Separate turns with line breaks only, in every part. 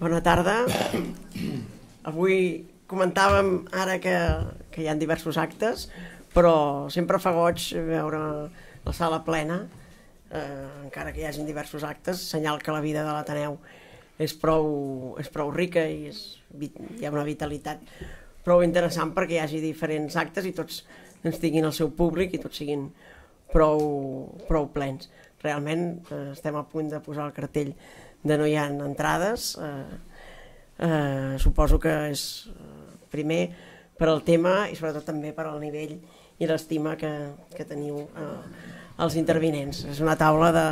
Bona tarda. Avui comentàvem ara que, que hi ha diversos actes, però sempre fa goig veure la sala plena, eh, encara que hi hagin diversos actes, senyal que la vida de l'Ateneu és prou, és prou rica i és, hi ha una vitalitat prou interessant perquè hi hagi diferents actes i tots ens tinguin el seu públic i tots siguin prou, prou plens. Realment eh, estem a punt de posar el cartell de no hi ha entrades. Eh, eh, suposo que és eh, primer per al tema i sobretot també per al nivell i l'estima que, que teniu eh, els intervinents. És una taula de,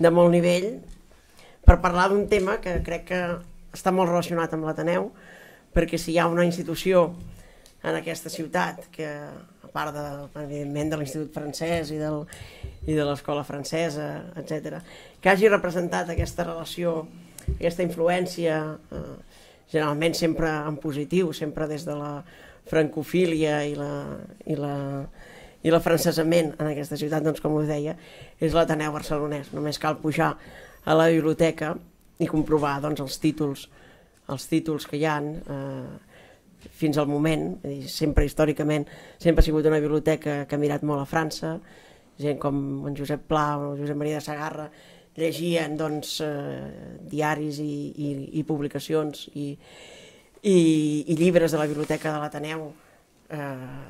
de molt nivell per parlar d'un tema que crec que està molt relacionat amb l'Ateneu, perquè si hi ha una institució en aquesta ciutat que a part de, evidentment de l'Institut Francès i, del, i de l'Escola Francesa, etc, que hagi representat aquesta relació, aquesta influència, eh, generalment sempre en positiu, sempre des de la francofília i la, i la, i francesament en aquesta ciutat, doncs com us deia, és l'Ateneu barcelonès. Només cal pujar a la biblioteca i comprovar doncs, els títols els títols que hi han eh, fins al moment, sempre històricament, sempre ha sigut una biblioteca que ha mirat molt a França, gent com en Josep Pla o Josep Maria de Sagarra llegien doncs, eh, diaris i, i, i publicacions i, i, i llibres de la biblioteca de l'Ateneu eh,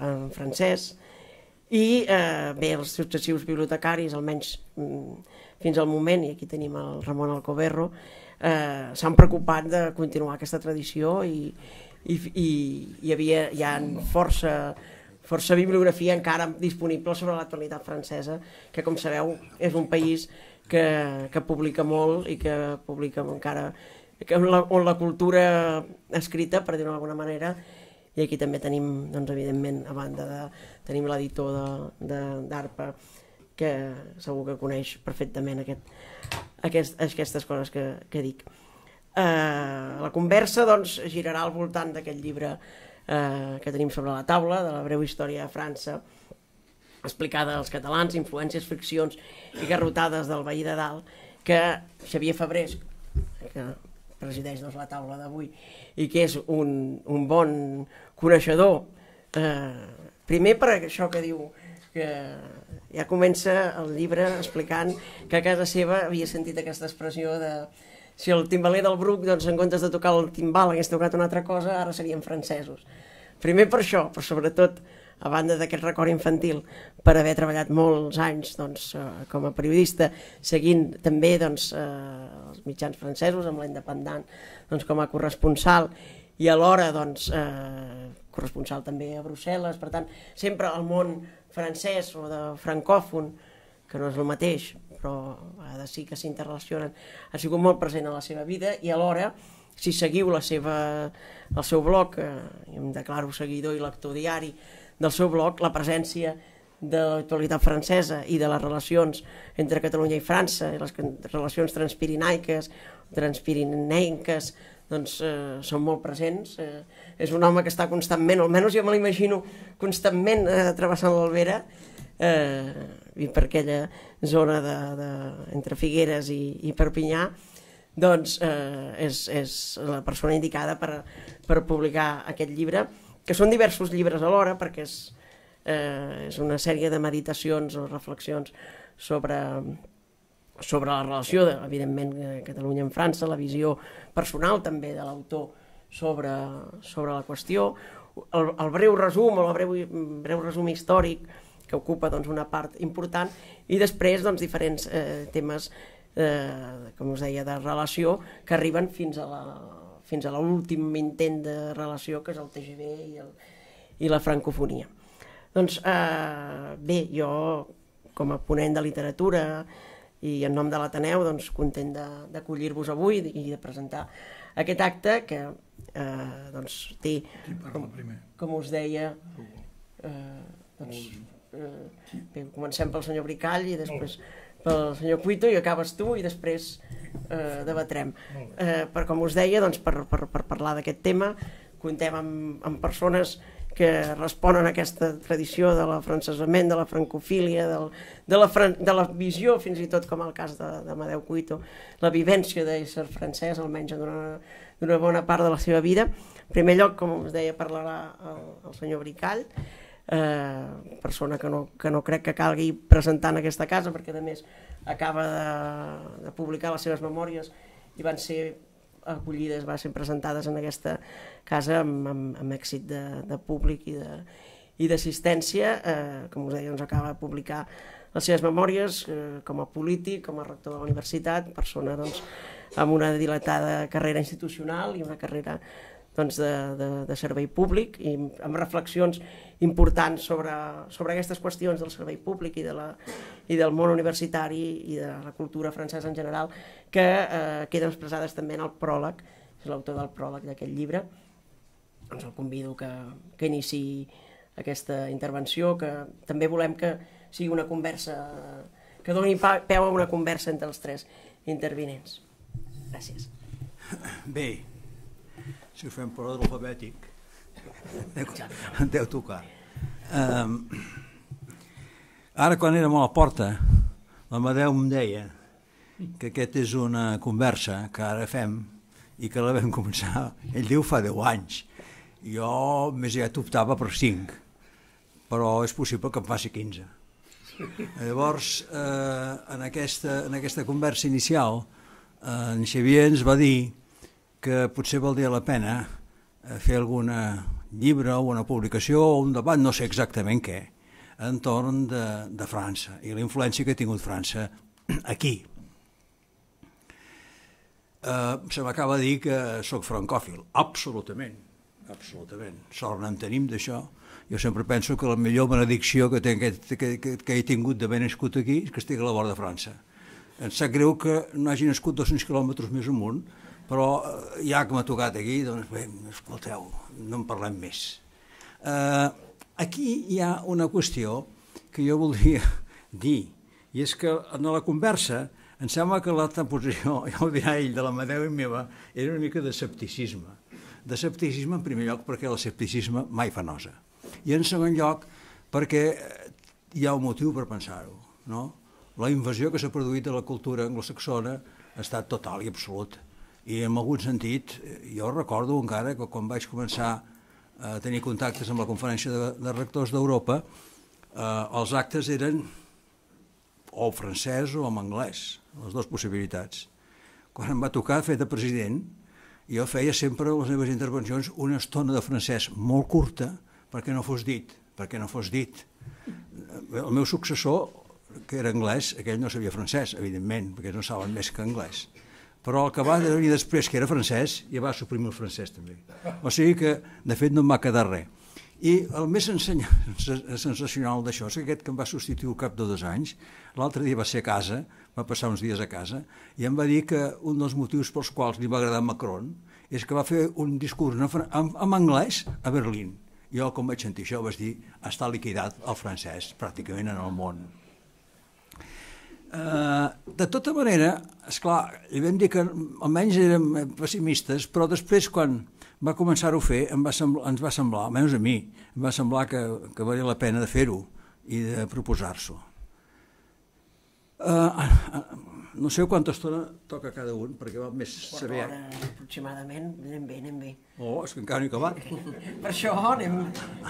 en francès. I eh, bé, els successius bibliotecaris, almenys mm, fins al moment, i aquí tenim el Ramon Alcoberro, eh, s'han preocupat de continuar aquesta tradició i, i, i hi havia hi ha força, força bibliografia encara disponible sobre l'actualitat francesa, que com sabeu és un país que, que publica molt i que publica encara que la, on la cultura escrita, per dir-ho d'alguna manera, i aquí també tenim, doncs, evidentment, a banda de... tenim l'editor d'ARPA, que segur que coneix perfectament aquest, aquest, aquestes coses que, que dic. Uh, la conversa doncs, girarà al voltant d'aquest llibre uh, que tenim sobre la taula, de la breu història de França, explicada als catalans, influències, friccions i garrotades del veí de dalt, que Xavier Fabrés, que presideix doncs, la taula d'avui, i que és un, un bon coneixedor, eh, primer per això que diu que ja comença el llibre explicant que a casa seva havia sentit aquesta expressió de si el timbaler del Bruc, doncs, en comptes de tocar el timbal hagués tocat una altra cosa, ara serien francesos. Primer per això, però sobretot a banda d'aquest record infantil, per haver treballat molts anys doncs, eh, com a periodista, seguint també doncs, eh, els mitjans francesos amb l'Independent doncs, com a corresponsal i alhora doncs, eh, corresponsal també a Brussel·les, per tant, sempre al món francès o de francòfon, que no és el mateix, però a vegades sí que s'interrelacionen, ha sigut molt present a la seva vida i alhora, si seguiu la seva, el seu blog, eh, em declaro seguidor i lector diari, del seu blog la presència de l'actualitat francesa i de les relacions entre Catalunya i França, i les relacions transpirinaiques, transpirinenques, doncs eh, són molt presents. Eh, és un home que està constantment, almenys jo me l'imagino constantment eh, travessant l'Albera, eh, i per aquella zona de, de, entre Figueres i, i Perpinyà, doncs eh, és, és la persona indicada per, per publicar aquest llibre, que són diversos llibres alhora, perquè és, eh, és una sèrie de meditacions o reflexions sobre, sobre la relació, de, evidentment, de Catalunya amb França, la visió personal també de l'autor sobre, sobre la qüestió, el, el breu resum o el breu, breu resum històric que ocupa doncs, una part important i després doncs, diferents eh, temes eh, com us deia, de relació que arriben fins a la, fins a l'últim intent de relació que és el TGV i, el, i la francofonia. Doncs eh, bé, jo com a ponent de literatura i en nom de l'Ateneu doncs, content d'acollir-vos avui i de presentar aquest acte que eh, doncs, té, com, com us deia, eh, doncs, eh, bé, comencem pel senyor Bricall i després pel senyor Cuito i acabes tu i després eh, debatrem. Eh, per com us deia, doncs, per, per, per parlar d'aquest tema, contem amb, amb persones que responen a aquesta tradició de la francesament, de la francofília, del, de, la, fran, de la visió, fins i tot com el cas d'Amadeu Cuito, la vivència d'ésser francès, almenys d'una bona part de la seva vida. En primer lloc, com us deia, parlarà el, el senyor Bricall, eh, persona que no, que no crec que calgui presentar en aquesta casa, perquè a més acaba de, de publicar les seves memòries i van ser acollides, van ser presentades en aquesta casa amb, amb, amb èxit de, de públic i de i d'assistència, eh, com us deia, doncs acaba de publicar les seves memòries eh, com a polític, com a rector de la universitat, persona doncs, amb una dilatada carrera institucional i una carrera doncs, de, de, de servei públic i amb reflexions importants sobre, sobre aquestes qüestions del servei públic i, de la, i del món universitari i de la cultura francesa en general que eh, queden expressades també en el pròleg, és l'autor del pròleg d'aquest llibre. Doncs el convido que, que iniciï aquesta intervenció, que també volem que sigui una conversa, que doni peu a una conversa entre els tres intervinents. Gràcies.
Bé, si ho fem per ordre alfabètic, em deu tocar. Um, ara, quan érem a la porta, l'Amadeu em deia que aquesta és una conversa que ara fem i que la vam començar, ell diu fa 10 anys, jo més ja optava per 5, però és possible que em faci 15. Llavors, eh, en, aquesta, en aquesta conversa inicial, eh, en Xavier ens va dir que potser valdria la pena fer alguna llibre o una publicació o un debat, no sé exactament què, entorn de, de França i la influència que ha tingut França aquí. Eh, se m'acaba de dir que sóc francòfil, absolutament, absolutament. Sort n'en tenim d'això. Jo sempre penso que la millor benedicció que, ten, que, que, que, que he tingut d'haver nascut aquí és que estic a la vora de França. Em sap greu que no hagi nascut 200 quilòmetres més amunt, però eh, ja que m'ha tocat aquí, doncs bé, escolteu, no en parlem més. Uh, aquí hi ha una qüestió que jo voldria dir, i és que en la conversa em sembla que l'altra posició, ja ho dirà ell, de la Madeu i meva, era una mica d'escepticisme. D'escepticisme, en primer lloc, perquè l'escepticisme mai fa nosa. I en segon lloc, perquè hi ha un motiu per pensar-ho, no? la invasió que s'ha produït de la cultura anglosaxona ha estat total i absolut. I en algun sentit, jo recordo encara que quan vaig començar a tenir contactes amb la conferència de, de rectors d'Europa, eh, els actes eren o francès o en anglès, les dues possibilitats. Quan em va tocar fer de president, jo feia sempre les meves intervencions una estona de francès molt curta perquè no fos dit, perquè no fos dit. El meu successor que era anglès, aquell no sabia francès, evidentment, perquè no saben més que anglès. Però el que va venir després, que era francès, ja va suprimir el francès també. O sigui que, de fet, no em va quedar res. I el més sensacional d'això és que aquest que em va substituir al cap de dos anys, l'altre dia va ser a casa, va passar uns dies a casa, i em va dir que un dels motius pels quals li va agradar Macron és que va fer un discurs en, en, en anglès a Berlín. Jo, com vaig sentir això, vaig dir, està liquidat el francès pràcticament en el món. Uh, de tota manera, és clar, li vam dir que almenys érem pessimistes, però després quan va començar a fer em va semblar, ens va semblar, almenys a mi, em va semblar que, que valia la pena de fer-ho i de proposar-s'ho. Uh, no sé quanta estona toca cada un, perquè va més saber...
Hora, aproximadament, anem bé, anem bé.
Oh, és que encara no he acabat.
per això anem...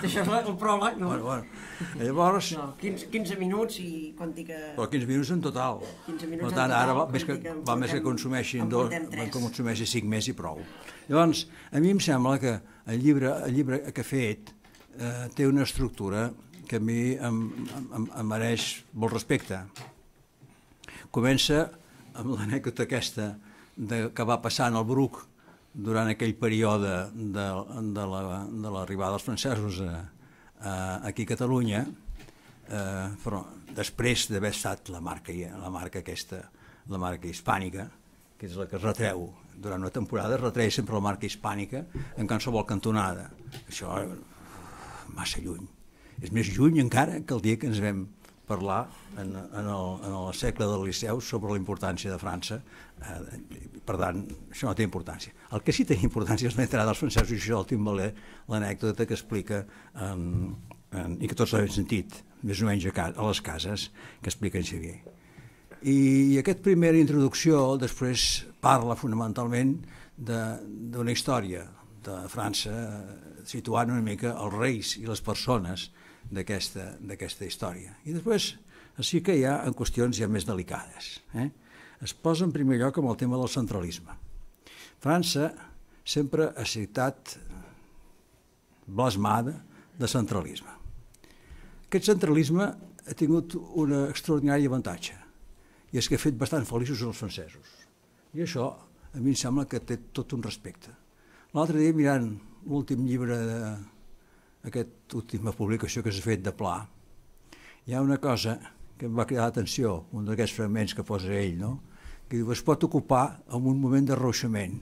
Això és el pròleg, no?
Bueno, bueno. Llavors...
No, 15, 15 minuts i quan dic que...
Però 15 minuts en total.
15 minuts
per tant,
en total,
ara va, més que,
que
va més que consumeixin dos, que consumeixi 5 més i prou. Llavors, a mi em sembla que el llibre, el llibre que he fet eh, té una estructura que a mi em, em, em mereix molt respecte Comença amb l'anècdota aquesta de, que va passar en el Bruc durant aquell període de, de l'arribada la, de dels francesos a, a, aquí a Catalunya, eh, però després d'haver estat la marca, la marca aquesta, la marca hispànica, que és la que es retreu durant una temporada, es retreia sempre la marca hispànica en qualsevol cantonada. Això massa lluny. És més lluny encara que el dia que ens vam parlar en, en, el, en el segle del Liceu sobre la importància de França. Eh, per tant, això no té importància. El que sí té importància és l'entrada dels francesos, i això el Tim Valer, l'anècdota que explica, en, en, i que tots l'hem sentit, més o menys a, a les cases, que explica en Xavier. I, I aquest primera introducció després parla fonamentalment d'una història de França situant una mica els reis i les persones d'aquesta història. I després sí que hi ha en qüestions ja més delicades. Eh? Es posa en primer lloc amb el tema del centralisme. França sempre ha citat blasmada de centralisme. Aquest centralisme ha tingut un extraordinari avantatge i és que ha fet bastant feliços els francesos. I això a mi em sembla que té tot un respecte. L'altre dia, mirant l'últim llibre d'aquesta última publicació que s'ha fet de Pla, hi ha una cosa que em va cridar l'atenció, un d'aquests fragments que posa ell, no? que diu, es pot ocupar en un moment d'arroixament,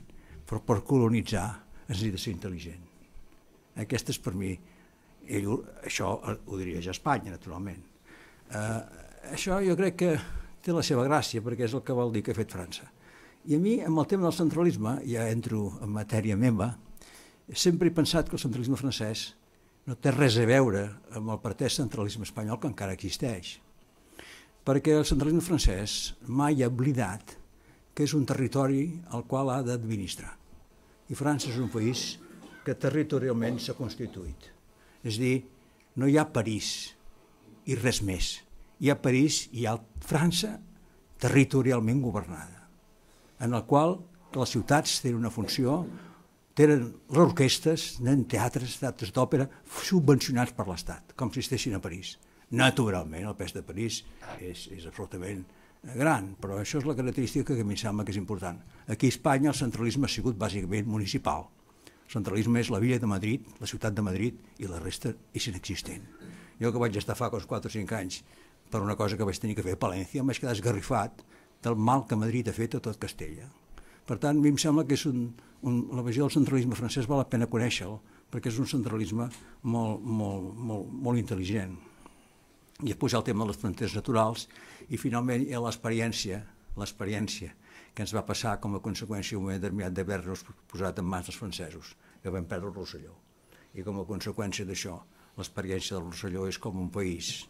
però per colonitzar es necessita ser intel·ligent. Aquesta és per mi, ell, això ho diria ja Espanya, naturalment. Uh, això jo crec que té la seva gràcia, perquè és el que vol dir que ha fet França. I a mi, amb el tema del centralisme, ja entro en matèria meva, sempre he pensat que el centralisme francès no té res a veure amb el pretès centralisme espanyol que encara existeix. Perquè el centralisme francès mai ha oblidat que és un territori al qual ha d'administrar. I França és un país que territorialment s'ha constituït. És dir, no hi ha París i res més. Hi ha París i hi ha França territorialment governada en el qual les ciutats tenen una funció, tenen les orquestes, tenen teatres, teatres d'òpera, subvencionats per l'Estat, com si estessin a París. Naturalment, el pes de París és, és absolutament gran, però això és la característica que a mi em sembla que és important. Aquí a Espanya el centralisme ha sigut bàsicament municipal. El centralisme és la via de Madrid, la ciutat de Madrid, i la resta és inexistent. Jo que vaig estar fa uns 4 o 5 anys per una cosa que vaig tenir que fer a Palència, em vaig quedar esgarrifat del mal que Madrid ha fet a tot Castella. Per tant, a mi em sembla que és un, un, la visió del centralisme francès val la pena conèixer-lo, perquè és un centralisme molt, molt, molt, molt intel·ligent. I després el tema de les fronteres naturals i finalment hi ha l'experiència, l'experiència que ens va passar com a conseqüència un moment determinat d'haver-nos posat en mans dels francesos, que vam perdre el Rosselló. I com a conseqüència d'això, l'experiència del Rosselló és com un país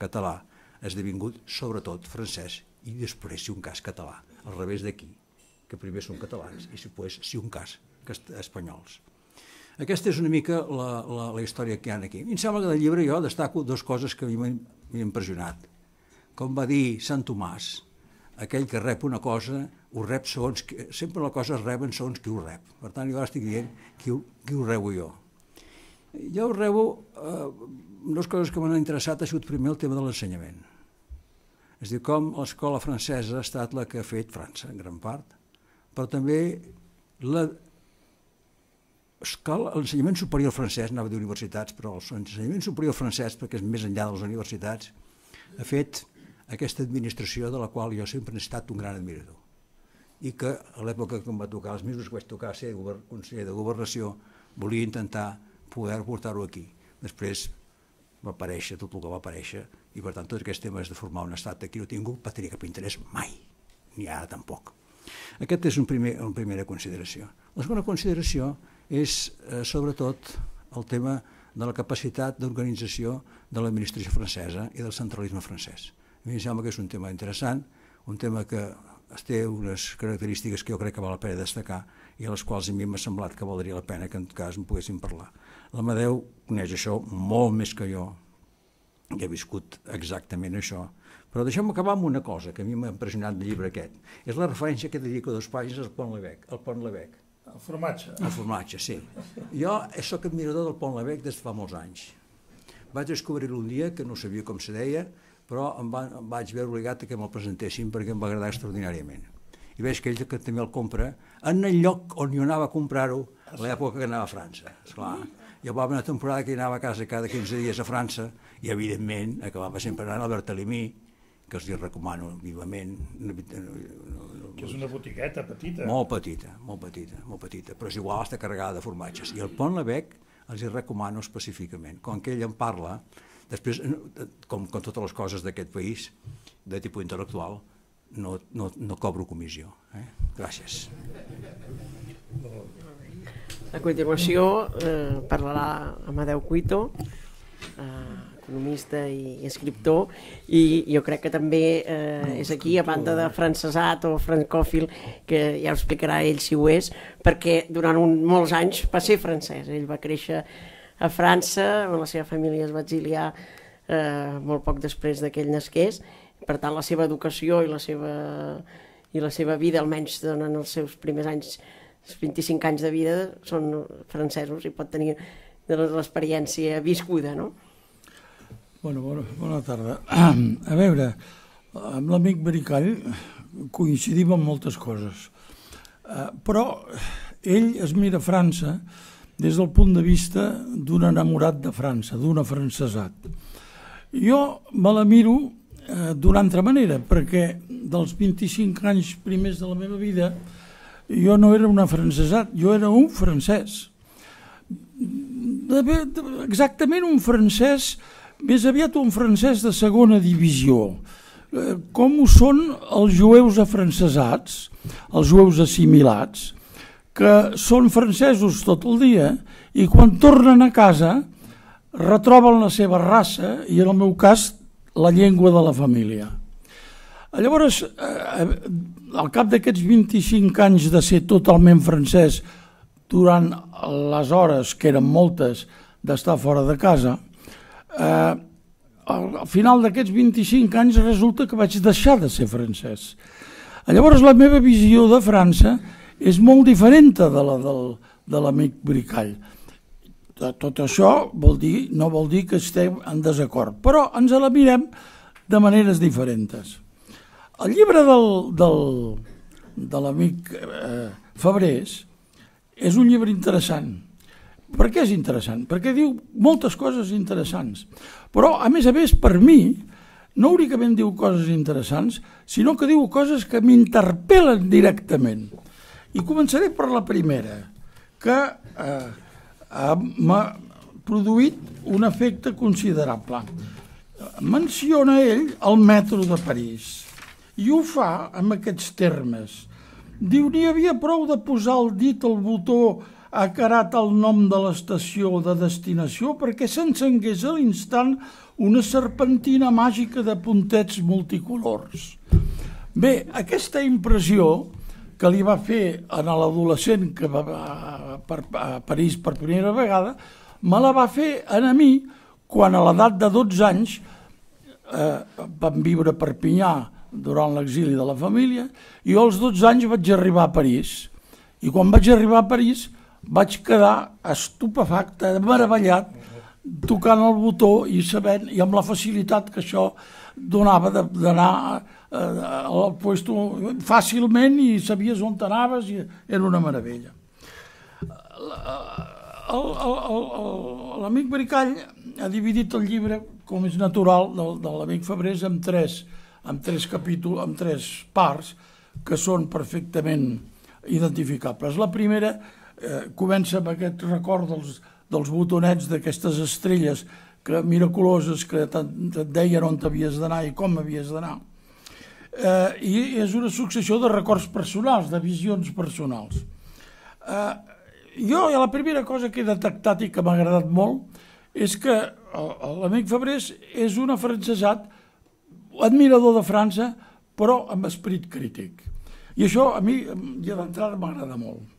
català esdevingut sobretot francès i després si un cas català, al revés d'aquí, que primer són catalans i després si un cas espanyols. Aquesta és una mica la, la, la història que hi ha aquí. I em sembla que del llibre jo destaco dues coses que a m'han impressionat. Com va dir Sant Tomàs, aquell que rep una cosa, ho rep segons... Que, sempre la cosa es reben segons qui ho rep. Per tant, jo estic dient qui, qui ho rebo jo. Jo ho rebo... Eh, dues coses que m'han interessat ha sigut primer el tema de l'ensenyament és dir, com l'escola francesa ha estat la que ha fet França, en gran part, però també l'ensenyament superior francès, anava dir universitats, però l'ensenyament superior francès, perquè és més enllà de les universitats, ha fet aquesta administració de la qual jo sempre he estat un gran admirador i que a l'època que em va tocar, els mesos que vaig tocar ser conseller de governació, volia intentar poder portar-ho aquí. Després va aparèixer tot el que va aparèixer i per tant tots aquests temes de formar un estat aquí no tingut va tenir cap interès mai, ni ara tampoc. Aquest és un primer, una primera consideració. La segona consideració és eh, sobretot el tema de la capacitat d'organització de l'administració francesa i del centralisme francès. A mi em sembla que és un tema interessant, un tema que té unes característiques que jo crec que val la pena destacar i a les quals a mi m'ha semblat que valdria la pena que en tot cas en poguéssim parlar. L'Amadeu coneix això molt més que jo, i he viscut exactament això. Però deixem acabar amb una cosa que a mi m'ha impressionat del llibre aquest. És la referència que dedico a dos pàgines al Pont Lebec. El Pont Lebec.
El formatge.
El formatge, sí. Jo sóc admirador del Pont Lebec des de fa molts anys. Vaig descobrir-lo un dia que no sabia com se deia, però em, va, em vaig veure obligat a que me'l presentessin perquè em va agradar extraordinàriament. I veig que ell que també el compra en el lloc on jo anava a comprar-ho a l'època que anava a França, esclar. Jo va una temporada que anava a casa cada 15 dies a França i, evidentment, acabava sempre anant al Bertalimí, que els hi recomano vivament.
Que és una botigueta petita.
Molt petita, molt petita, molt petita, però és igual, està carregada de formatges. I el Pont Lebec els hi recomano específicament. Quan que ell en parla, Després, com, com totes les coses d'aquest país, de tipus intel·lectual, no, no, no cobro comissió. Eh? Gràcies.
A continuació eh, parlarà Amadeu Cuito, eh, economista i, escriptor, i jo crec que també eh, és aquí, a banda de francesat o francòfil, que ja ho explicarà ell si ho és, perquè durant un, molts anys va ser francès. Ell va créixer a França, la seva família es va exiliar eh, molt poc després d'aquell nasqués, per tant la seva educació i la seva, i la seva vida, almenys en els seus primers anys, els 25 anys de vida, són francesos i pot tenir de l'experiència viscuda, no?
Bueno, bona, bona tarda. A veure, amb l'amic Bericall coincidim en moltes coses, uh, però ell es mira França des del punt de vista d'un enamorat de França, d'un afrancesat. Jo me la miro eh, d'una altra manera, perquè dels 25 anys primers de la meva vida jo no era un afrancesat, jo era un francès. Exactament un francès, més aviat un francès de segona divisió, eh, com ho són els jueus afrancesats, els jueus assimilats, que són francesos tot el dia i quan tornen a casa retroben la seva raça i en el meu cas la llengua de la família. Llavors, eh, al cap d'aquests 25 anys de ser totalment francès, durant les hores, que eren moltes, d'estar fora de casa, eh, al final d'aquests 25 anys resulta que vaig deixar de ser francès. Llavors la meva visió de França és molt diferent de la del, de l'amic Bricall. Tot això vol dir, no vol dir que estem en desacord, però ens la mirem de maneres diferents. El llibre del, del, de l'amic eh, Fabrés és un llibre interessant. Per què és interessant? Perquè diu moltes coses interessants. Però, a més a més, per mi, no únicament diu coses interessants, sinó que diu coses que m'interpel·len directament. I començaré per la primera, que eh, m'ha produït un efecte considerable. Menciona ell el metro de París i ho fa amb aquests termes. Diu, n'hi havia prou de posar el dit al botó acarat el nom de l'estació de destinació perquè s'encengués a l'instant una serpentina màgica de puntets multicolors. Bé, aquesta impressió que li va fer a l'adolescent que va a París per primera vegada, me la va fer a mi quan a l'edat de 12 anys eh, vam viure a Perpinyà durant l'exili de la família, i jo als 12 anys vaig arribar a París. I quan vaig arribar a París vaig quedar estupefacte, meravellat, tocant el botó i sabent, i amb la facilitat que això donava d'anar eh, al puesto fàcilment i sabies on anaves i era una meravella. L'amic Bricall ha dividit el llibre, com és natural, de, de l'amic Fabrés en tres amb tres capítols, amb tres parts, que són perfectament identificables. La primera eh, comença amb aquest record dels, dels botonets d'aquestes estrelles que, miraculoses que et deien on havies d'anar i com havies d'anar. Eh, I és una successió de records personals, de visions personals. Eh, jo, la primera cosa que he detectat i que m'ha agradat molt és que l'amic Fabrés és un afrancesat admirador de França, però amb esperit crític. I això a mi, ja d'entrada, m'agrada molt.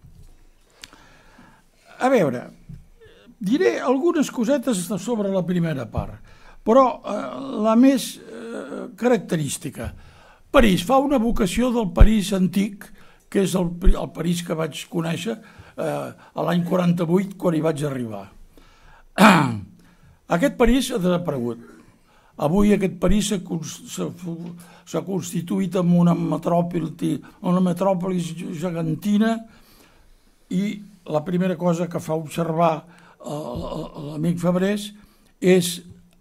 A veure, diré algunes cosetes sobre la primera part, però eh, la més eh, característica. París fa una vocació del París antic, que és el, el París que vaig conèixer eh, l'any 48, quan hi vaig arribar. Aquest París ha desaparegut Avui aquest París s'ha constituït en una metròpoli, una metròpoli gegantina i la primera cosa que fa observar l'amic Fabrés és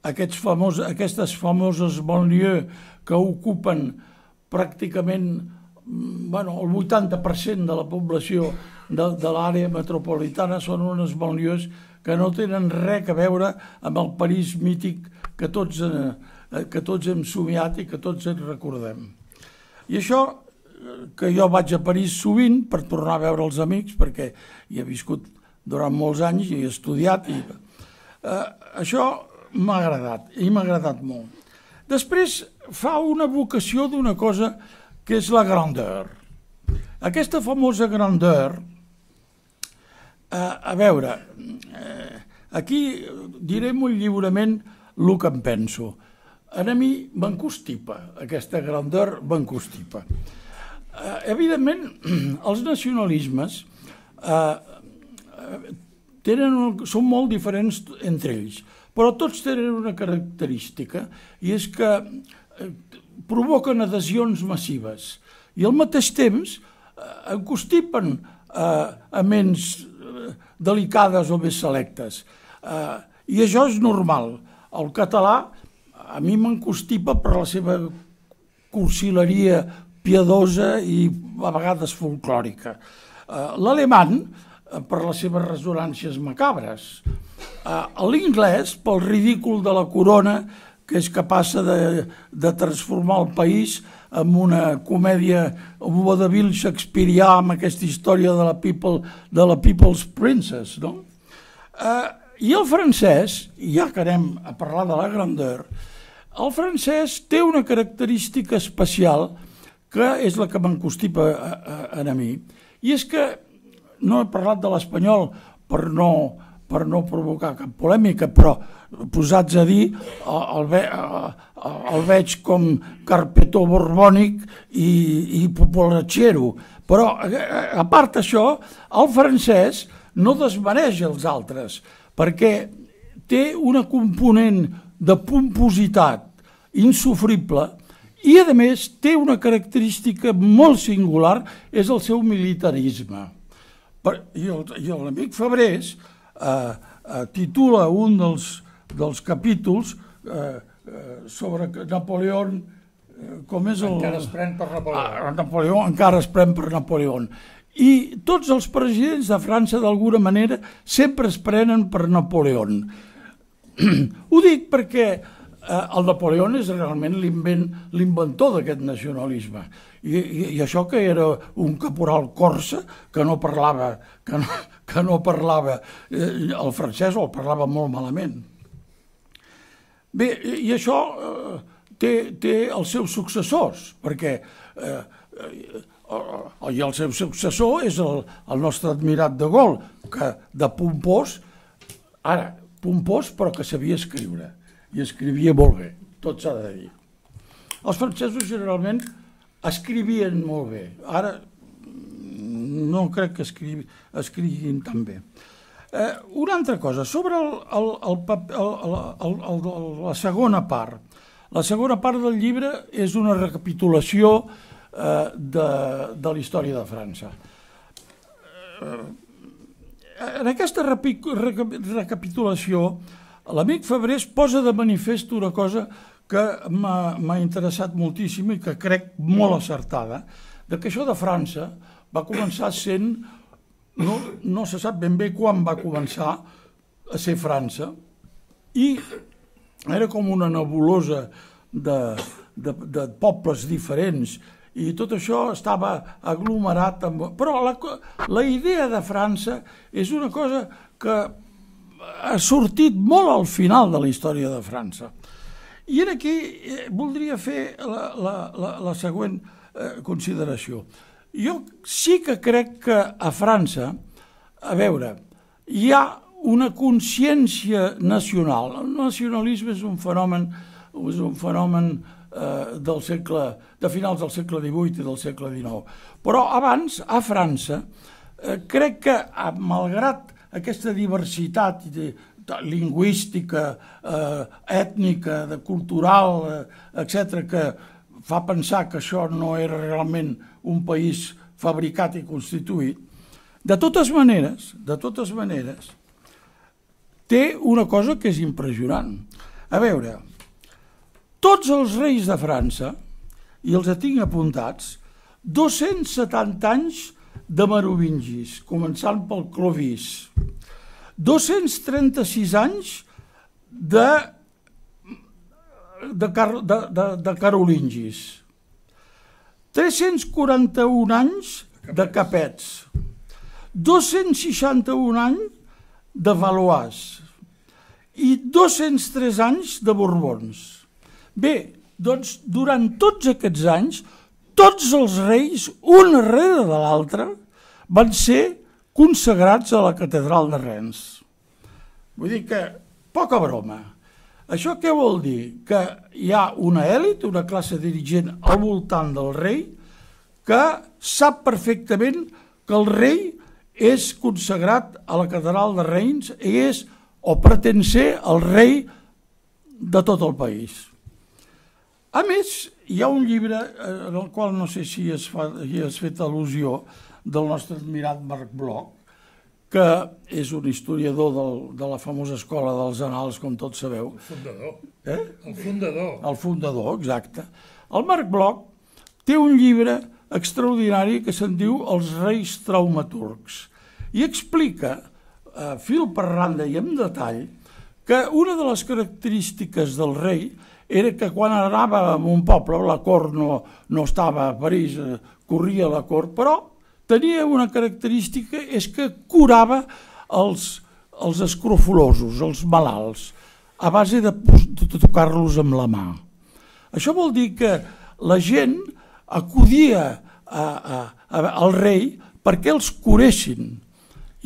aquests famos, aquestes famoses banlieues que ocupen pràcticament bueno, el 80% de la població de, de l'àrea metropolitana són unes banlieues que no tenen res a veure amb el París mític que tots, eh, que tots hem somiat i que tots ens recordem. I això que jo vaig a París sovint per tornar a veure els amics, perquè hi he viscut durant molts anys i he estudiat. I, eh, això m'ha agradat, i m'ha agradat molt. Després fa una vocació d'una cosa que és la grandeur. Aquesta famosa grandeur, eh, a veure, eh, aquí diré molt lliurement el que em penso. A mi m'encostipa, aquesta grandeur m'encostipa. Eh, evidentment, els nacionalismes eh, tenen, són molt diferents entre ells, però tots tenen una característica i és que eh, provoquen adhesions massives i al mateix temps eh, encostipen eh, a ments eh, delicades o més selectes. Eh, I això és normal. El català a mi m'encostipa per la seva cursileria piadosa i a vegades folclòrica. Eh, L'alemany, eh, per les seves resonàncies macabres. Eh, L'inglès, pel ridícul de la corona, que és capaç de, de transformar el país en una comèdia vodevil shakespearià amb aquesta història de la, people, de la People's Princess. No? Eh, I el francès, ja que anem a parlar de la grandeur, el francès té una característica especial que és la que m'encostipa a, a, a, mi, i és que no he parlat de l'espanyol per no, per no provocar cap polèmica, però posats a dir el, ve, el veig com carpetó borbònic i, i popolachero. Però, a part això, el francès no desmereix els altres, perquè té una component de pompositat insufrible i, a més, té una característica molt singular, és el seu militarisme. I l'amic Fabrés eh, eh, titula un dels, dels capítols eh, eh, sobre Napoleó eh, com és el...
Encara es pren per Napoleó.
Ah, Napoleó encara es pren per Napoleó. I tots els presidents de França, d'alguna manera, sempre es prenen per Napoleó. Ho dic perquè el Napoleó és realment l'inventor d'aquest nacionalisme. I, i, I això que era un caporal corsa que no parlava, que no, que no parlava eh, el francès o el parlava molt malament. Bé, i això eh, té, té els seus successors, perquè eh, eh, i el seu successor és el, el nostre admirat de Gol, que de pompós, ara, pompós però que sabia escriure i escrivia molt bé, tot s'ha de dir. Els francesos generalment escrivien molt bé, ara no crec que escrivi, escriguin tan bé. Eh, una altra cosa, sobre el, el, el, el, el, la segona part. La segona part del llibre és una recapitulació eh, de, de la història de França. Eh, en aquesta recapitulació L'amic Febrés posa de manifest una cosa que m'ha interessat moltíssim i que crec molt acertada, de que això de França va començar sent, no, no se sap ben bé quan va començar a ser França, i era com una nebulosa de, de, de pobles diferents i tot això estava aglomerat amb... però la, la idea de França és una cosa que ha sortit molt al final de la història de França. I en aquí eh, voldria fer la, la, la, la següent eh, consideració. Jo sí que crec que a França, a veure, hi ha una consciència nacional. El nacionalisme és un fenomen, és un fenomen eh, del segle, de finals del segle XVIII i del segle XIX. Però abans, a França, eh, crec que, malgrat aquesta diversitat de, de lingüística, eh, ètnica, de cultural, eh, etc que fa pensar que això no era realment un país fabricat i constituït, de totes maneres, de totes maneres, té una cosa que és impressionant. A veure, tots els reis de França, i els tinc apuntats, 270 anys de merovingis, començant pel Clovis. 236 anys de, de, de, de, de carolingis. 341 anys de capets. 261 anys de Valois i 203 anys de Borbons. Bé, doncs durant tots aquests anys, tots els reis, un darrere de l'altre, van ser consagrats a la catedral de Rennes. Vull dir que, poca broma. Això què vol dir? Que hi ha una èlit, una classe dirigent al voltant del rei, que sap perfectament que el rei és consagrat a la catedral de Reims i és o pretén ser el rei de tot el país. A més, hi ha un llibre eh, en el qual no sé si es, fa, si has fet al·lusió del nostre admirat Marc Bloch, que és un historiador del, de la famosa escola dels anals, com tots sabeu.
El fundador.
Eh?
El fundador.
El fundador, exacte. El Marc Bloch té un llibre extraordinari que se'n diu Els reis traumaturgs i explica, eh, fil per randa i en detall, que una de les característiques del rei era que quan anava a un poble, la cort no, no estava a París, eh, corria la cort, però tenia una característica, és que curava els, els escrofolosos, els malalts, a base de, de tocar-los amb la mà. Això vol dir que la gent acudia a, a, a, al rei perquè els curessin.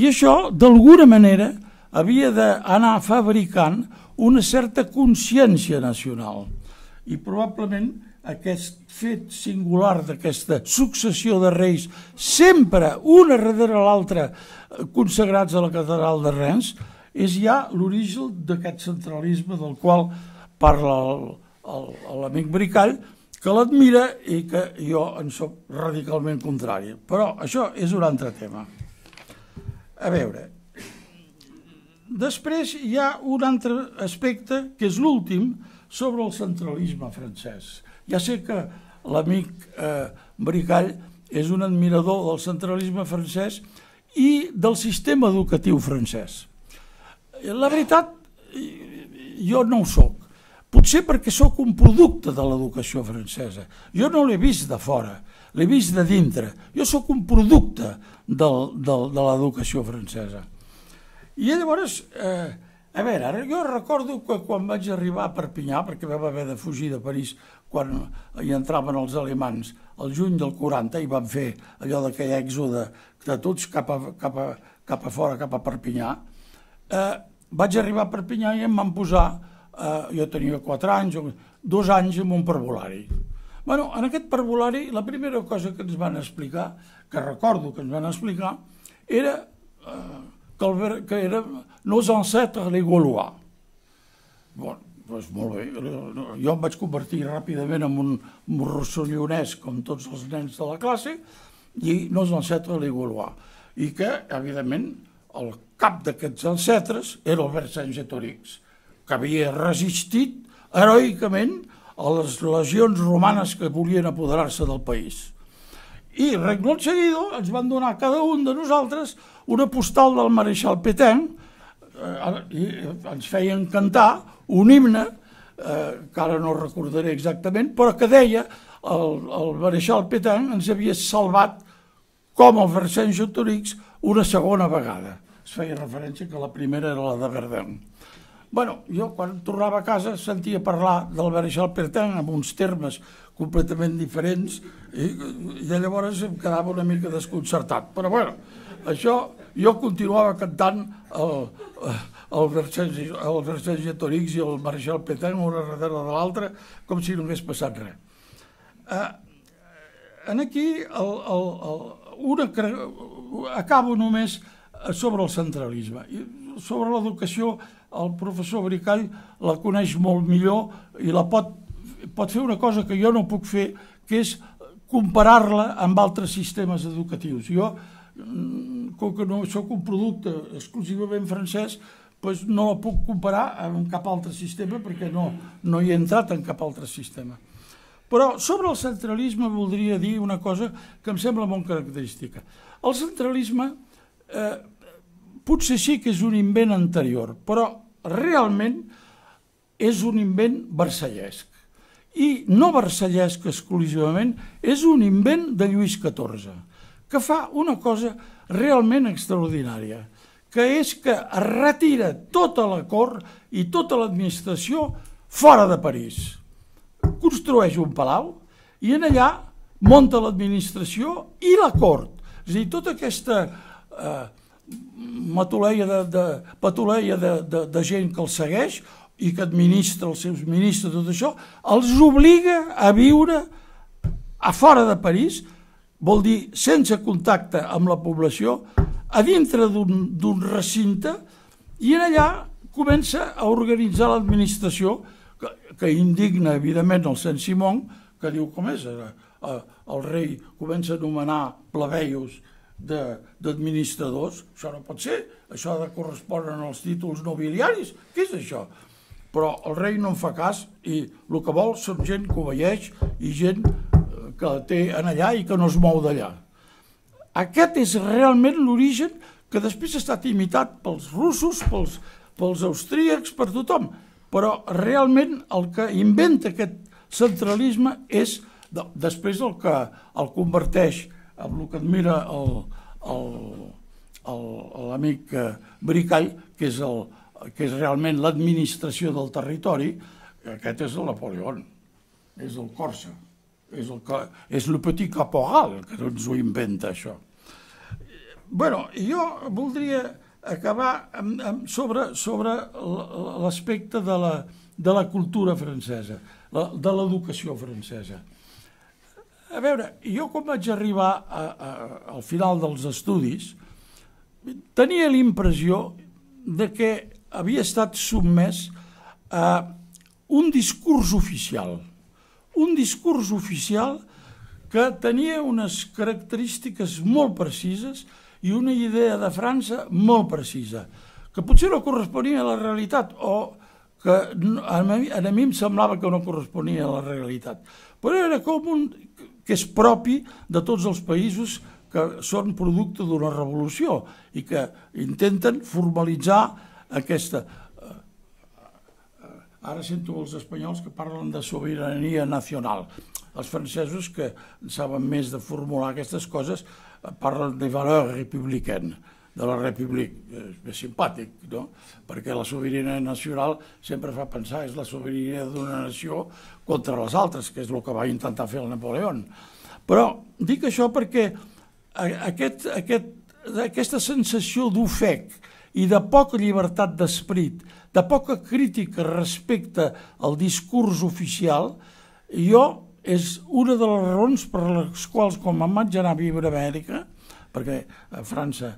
I això, d'alguna manera, havia d'anar fabricant una certa consciència nacional. I probablement aquest fet singular d'aquesta successió de reis, sempre una darrere l'altra consagrats a la catedral de Rennes, és ja l'origen d'aquest centralisme del qual parla l'amic Bricall, que l'admira i que jo en sóc radicalment contrari. Però això és un altre tema. A veure, després hi ha un altre aspecte, que és l'últim, sobre el centralisme francès. Ja sé que l'amic eh, Bricall és un admirador del centralisme francès i del sistema educatiu francès. La veritat, jo no ho sóc. Potser perquè sóc un producte de l'educació francesa. Jo no l'he vist de fora, l'he vist de dintre. Jo sóc un producte del, del, de l'educació francesa. I llavors, eh, a veure, jo recordo que quan vaig arribar a Perpinyà, perquè vam haver de fugir de París quan hi entraven els alemans, el juny del 40, i van fer allò d'aquell èxode de tots cap a, cap, a, cap a fora, cap a Perpinyà, eh, vaig arribar a Perpinyà i em van posar eh, jo tenia 4 anys, dos anys amb un parvulari. Bueno, en aquest parvulari la primera cosa que ens van explicar, que recordo que ens van explicar, era eh, que, era nos ancêtres les Gaulois. Bon, doncs molt bé, jo em vaig convertir ràpidament en un, rossellonès com tots els nens de la classe i nos ancêtres les Gaulois. I que, evidentment, el cap d'aquests ancestres era el Vercingetorix que havia resistit heroicament a les legions romanes que volien apoderar-se del país. I, reglot seguido, ens van donar cada un de nosaltres una postal del Mareixal Petain eh, i ens feien cantar un himne, eh, que ara no recordaré exactament, però que deia el, el Mareixal Petain ens havia salvat com el Vercingetorix una segona vegada. Es feia referència que la primera era la de Verdun. Bueno, jo quan tornava a casa sentia parlar del Bereixal Pertin amb uns termes completament diferents i, i llavors em quedava una mica desconcertat. Però bueno, això jo continuava cantant el, el Vercingetorix i el Mareixal Petain una darrere de l'altra com si no hagués passat res. Eh, en aquí el, el, el, una, acabo només sobre el centralisme. Sobre l'educació el professor Bricall la coneix molt millor i la pot, pot fer una cosa que jo no puc fer, que és comparar-la amb altres sistemes educatius. Jo, mm, com que no sóc un producte exclusivament francès, doncs no la puc comparar amb cap altre sistema perquè no, no hi he entrat en cap altre sistema. Però sobre el centralisme voldria dir una cosa que em sembla molt característica. El centralisme eh, potser sí que és un invent anterior, però realment és un invent versallesc. I no versallesc exclusivament, és un invent de Lluís XIV, que fa una cosa realment extraordinària, que és que retira tota la cort i tota l'administració fora de París construeix un palau i en allà monta l'administració i la cort. És a dir, tota aquesta eh, matoleia de, de, patoleia de, de, de gent que el segueix i que administra els seus ministres, tot això, els obliga a viure a fora de París, vol dir sense contacte amb la població, a dintre d'un recinte, i en allà comença a organitzar l'administració que, que indigna, evidentment, el Sant Simón, que diu com és, eh, eh, el rei comença a anomenar plebeios d'administradors, això no pot ser, això ha de correspondre als títols nobiliaris, què és això? Però el rei no en fa cas i el que vol són gent que obeeix i gent eh, que té en allà i que no es mou d'allà. Aquest és realment l'origen que després ha estat imitat pels russos, pels, pels austríacs, per tothom però realment el que inventa aquest centralisme és després el que el converteix en el que admira l'amic eh, Bricall, que és, el, que és realment l'administració del territori, aquest és el Napoleó, és el Corsa, és el, és el petit caporal que ens ho inventa, això. bueno, jo voldria acabar amb, amb, sobre, sobre l'aspecte de, la, de la cultura francesa, la, de l'educació francesa. A veure, jo quan vaig arribar a, a, al final dels estudis, tenia l'impressió de que havia estat sotmès a un discurs oficial, un discurs oficial que tenia unes característiques molt precises i una idea de França molt precisa, que potser no corresponia a la realitat o que a mi, a mi em semblava que no corresponia a la realitat. Però era com un que és propi de tots els països que són producte d'una revolució i que intenten formalitzar aquesta... Eh, eh, ara sento els espanyols que parlen de sobirania nacional. Els francesos que saben més de formular aquestes coses parlen de valor republicana, de la república. És més simpàtic, no? Perquè la sobirania nacional sempre fa pensar és la sobirania d'una nació contra les altres, que és el que va intentar fer el Napoleó. Però dic això perquè aquest, aquest, aquesta sensació d'ofec i de poca llibertat d'esperit, de poca crítica respecte al discurs oficial, jo és una de les raons per les quals, com em vaig anar a viure a Amèrica, perquè a França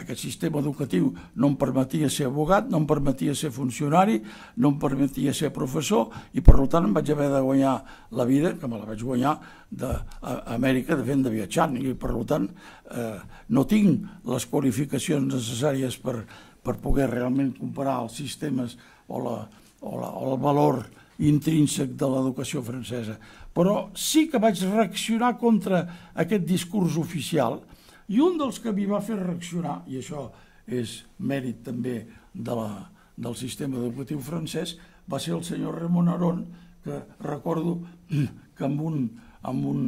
aquest sistema educatiu no em permetia ser abogat, no em permetia ser funcionari, no em permetia ser professor i per tant em vaig haver de guanyar la vida, que me la vaig guanyar d'Amèrica de fent de viatjant i per tant eh, no tinc les qualificacions necessàries per, per poder realment comparar els sistemes o, la, o, la, o el valor intrínsec de l'educació francesa. Però sí que vaig reaccionar contra aquest discurs oficial i un dels que m'hi va fer reaccionar, i això és mèrit també de la, del sistema educatiu francès, va ser el senyor Ramon Aron, que recordo que amb, un, amb un,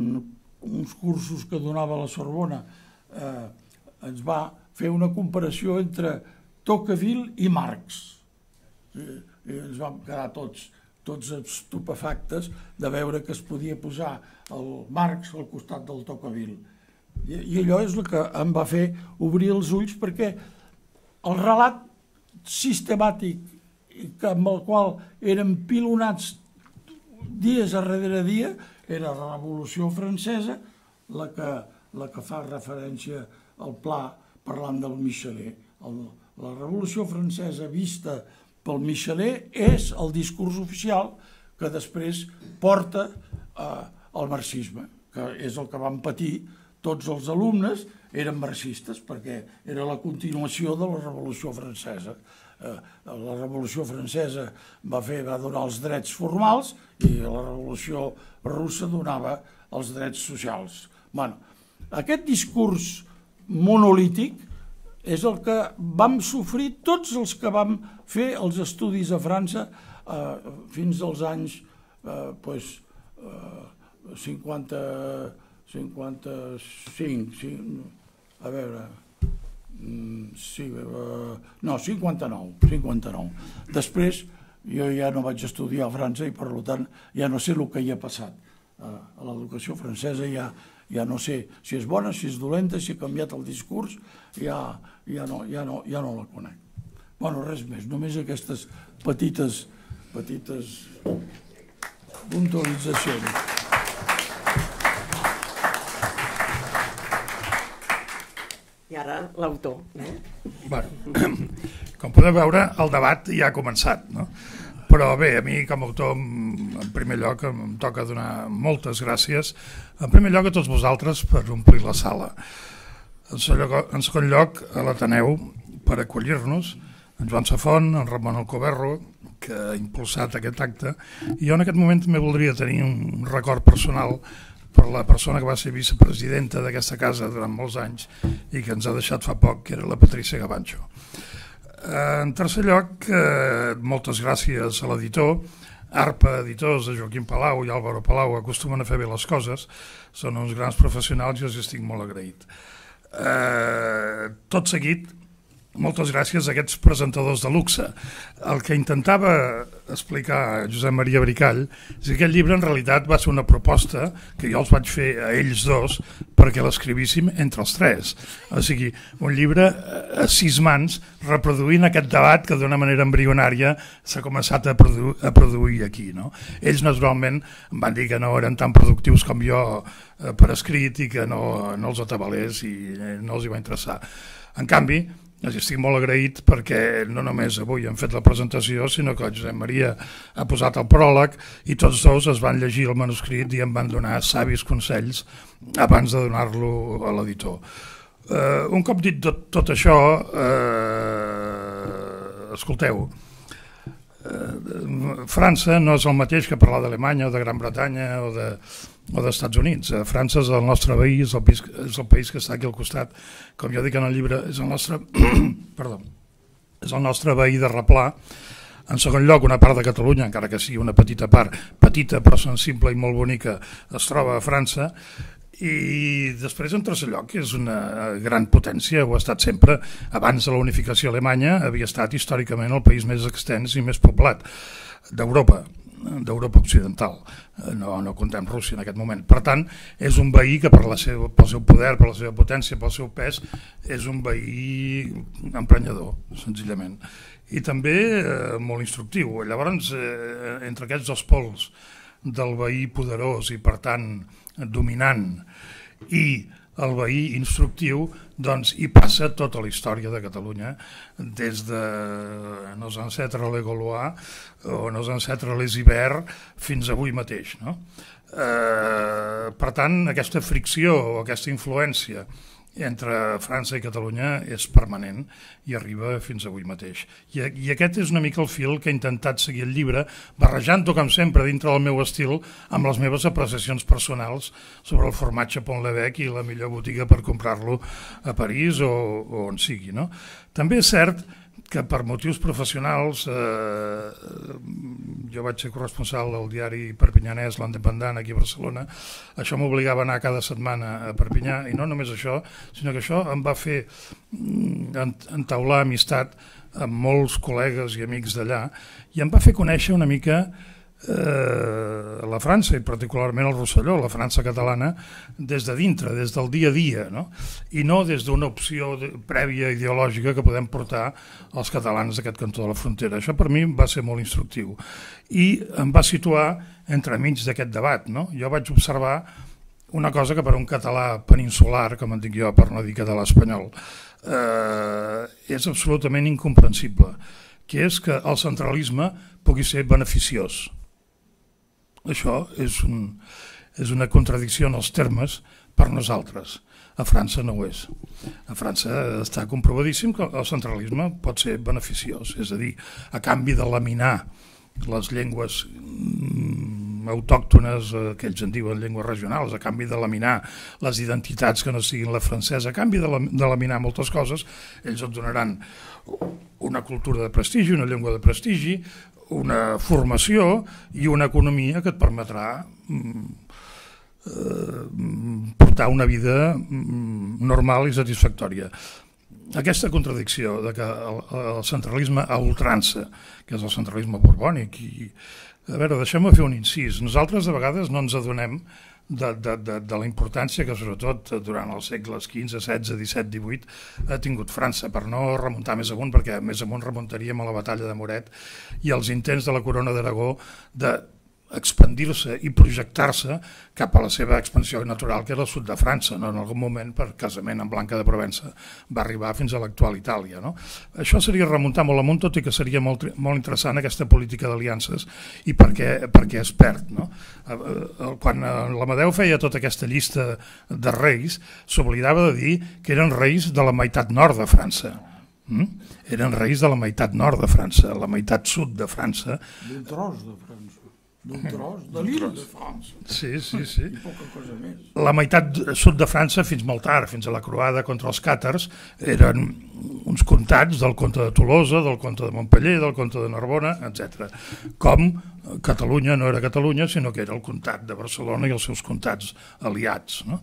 uns cursos que donava la Sorbona eh, ens va fer una comparació entre Tocqueville i Marx. I, i ens vam quedar tots tots estupefactes de veure que es podia posar el Marx al costat del Tocqueville. I, I allò és el que em va fer obrir els ulls perquè el relat sistemàtic amb el qual eren pilonats dies a darrere dia era la Revolució Francesa la que, la que fa referència al pla parlant del Michelet. El, la Revolució Francesa vista pel Michelet és el discurs oficial que després porta eh, al marxisme, que és el que van patir tots els alumnes eren marxistes perquè era la continuació de la Revolució Francesa. Eh, la Revolució Francesa va, fer, va donar els drets formals i la Revolució Russa donava els drets socials. Bueno, aquest discurs monolític és el que vam sofrir tots els que vam fer els estudis a França eh, fins als anys eh, pues, eh, 50, 55, 5, a veure, mm, sí, eh, no, 59, 59. Després jo ja no vaig estudiar a França i per tant ja no sé el que hi ha passat. A l'educació francesa ja, ja no sé si és bona, si és dolenta, si ha canviat el discurs, ja, ja, no, ja, no, ja no la conec. Bueno, res més, només aquestes petites, petites puntualitzacions.
I ara l'autor. Eh?
Bueno, com podeu veure, el debat ja ha començat, no? Però bé, a mi com a autor, en primer lloc, em toca donar moltes gràcies, en primer lloc a tots vosaltres per omplir la sala. En segon lloc, a l'Ateneu per acollir-nos, en Joan Safont, en Ramon Alcoberro, que ha impulsat aquest acte, i jo en aquest moment també voldria tenir un record personal per la persona que va ser vicepresidenta d'aquesta casa durant molts anys i que ens ha deixat fa poc, que era la Patricia Gabancho. En tercer lloc, eh, moltes gràcies a l'editor, ARPA Editors de Joaquim Palau i Álvaro Palau acostumen a fer bé les coses, són uns grans professionals i els estic molt agraït. Eh, tot seguit, moltes gràcies a aquests presentadors de luxe. El que intentava explicar Josep Maria Bricall és que aquest llibre en realitat va ser una proposta que jo els vaig fer a ells dos perquè l'escrivíssim entre els tres. O sigui, un llibre a sis mans reproduint aquest debat que d'una manera embrionària s'ha començat a, produ a produir aquí. No? Ells naturalment em van dir que no eren tan productius com jo eh, per escrit i que no, no els atabalés i eh, no els hi va interessar. En canvi, els estic molt agraït perquè no només avui han fet la presentació, sinó que Josep Maria ha posat el pròleg i tots dos es van llegir el manuscrit i em van donar savis consells abans de donar-lo a l'editor. Uh, un cop dit tot, tot això, uh, escolteu, uh, França no és el mateix que parlar d'Alemanya o de Gran Bretanya o de, o dels Estats Units. A França és el nostre país, és el, país, és el país que està aquí al costat. Com jo dic en el llibre, és el nostre, perdó, és el nostre veí de replà. En segon lloc, una part de Catalunya, encara que sigui una petita part, petita però sensible i molt bonica, es troba a França, i després, en tercer lloc, és una gran potència, ho ha estat sempre, abans de la unificació alemanya, havia estat històricament el país més extens i més poblat d'Europa d'Europa Occidental, eh, no, no contem Rússia en aquest moment. Per tant, és un veí que per la seva, pel seu poder, per la seva potència, pel seu pes, és un veí emprenyador, senzillament. I també eh, molt instructiu. Llavors, eh, entre aquests dos pols del veí poderós i, per tant, dominant i el veí instructiu, doncs hi passa tota la història de Catalunya, des de nos ancêtres les Gaulois o nos ancêtres les Iber fins avui mateix. No? Eh, per tant, aquesta fricció o aquesta influència entre França i Catalunya és permanent i arriba fins avui mateix. I, I aquest és una mica el fil que he intentat seguir el llibre, barrejant-ho com sempre dintre del meu estil amb les meves apreciacions personals sobre el formatge Pont-l'Evêque i la millor botiga per comprar-lo a París o, o on sigui. No? També és cert que per motius professionals, eh, jo vaig ser corresponsal del diari perpinyanès L'Independent aquí a Barcelona, això m'obligava a anar cada setmana a Perpinyà, i no només això, sinó que això em va fer mm, entaular amistat amb molts col·legues i amics d'allà, i em va fer conèixer una mica eh, la França i particularment el Rosselló, la França catalana, des de dintre, des del dia a dia, no? i no des d'una opció prèvia ideològica que podem portar als catalans d'aquest cantó de la frontera. Això per mi va ser molt instructiu i em va situar entre mig d'aquest debat. No? Jo vaig observar una cosa que per un català peninsular, com en dic jo, per no dir català espanyol, eh, és absolutament incomprensible, que és que el centralisme pugui ser beneficiós això és, un, és una contradicció en els termes, per nosaltres. A França no ho és. A França està comprovadíssim que el centralisme pot ser beneficiós, és a dir, a canvi de laminar les llengües mm, autòctones, eh, que ells en diuen llengües regionals, a canvi de laminar les identitats que no siguin la francesa, a canvi de, la, de laminar moltes coses, ells et donaran una cultura de prestigi, una llengua de prestigi, una formació i una economia que et permetrà mm, eh, portar una vida mm, normal i satisfactòria. Aquesta contradicció de que el, el centralisme a ultrança, que és el centralisme borbònic, i, a veure, deixem-me fer un incís. Nosaltres de vegades no ens adonem de, de, de, de la importància que sobretot durant els segles XV, XVI, XVII, XVIII ha tingut França, per no remuntar més amunt, perquè més amunt remuntaríem a la batalla de Moret i els intents de la corona d'Aragó de expandir-se i projectar-se cap a la seva expansió natural, que era el sud de França. No? En algun moment, per casament amb Blanca de Provença, va arribar fins a l'actual Itàlia. No? Això seria remuntar molt amunt, tot i que seria molt, molt interessant aquesta política d'aliances i per què, per què es perd. No? Eh, eh, quan eh, l'Amadeu feia tota aquesta llista de reis, s'oblidava de dir que eren reis de la meitat nord de França. Mm? Eren reis de la meitat nord de França, la meitat sud de França.
D'un tros de França d'un tros de l'illa de França.
Sí, sí, sí.
I poca cosa més.
La meitat sud de França, fins molt tard, fins a la croada contra els càtars, eren uns comtats del comte de Tolosa, del comte de Montpellier, del comte de Narbona, etc. Com Catalunya no era Catalunya, sinó que era el comtat de Barcelona i els seus comtats aliats. No?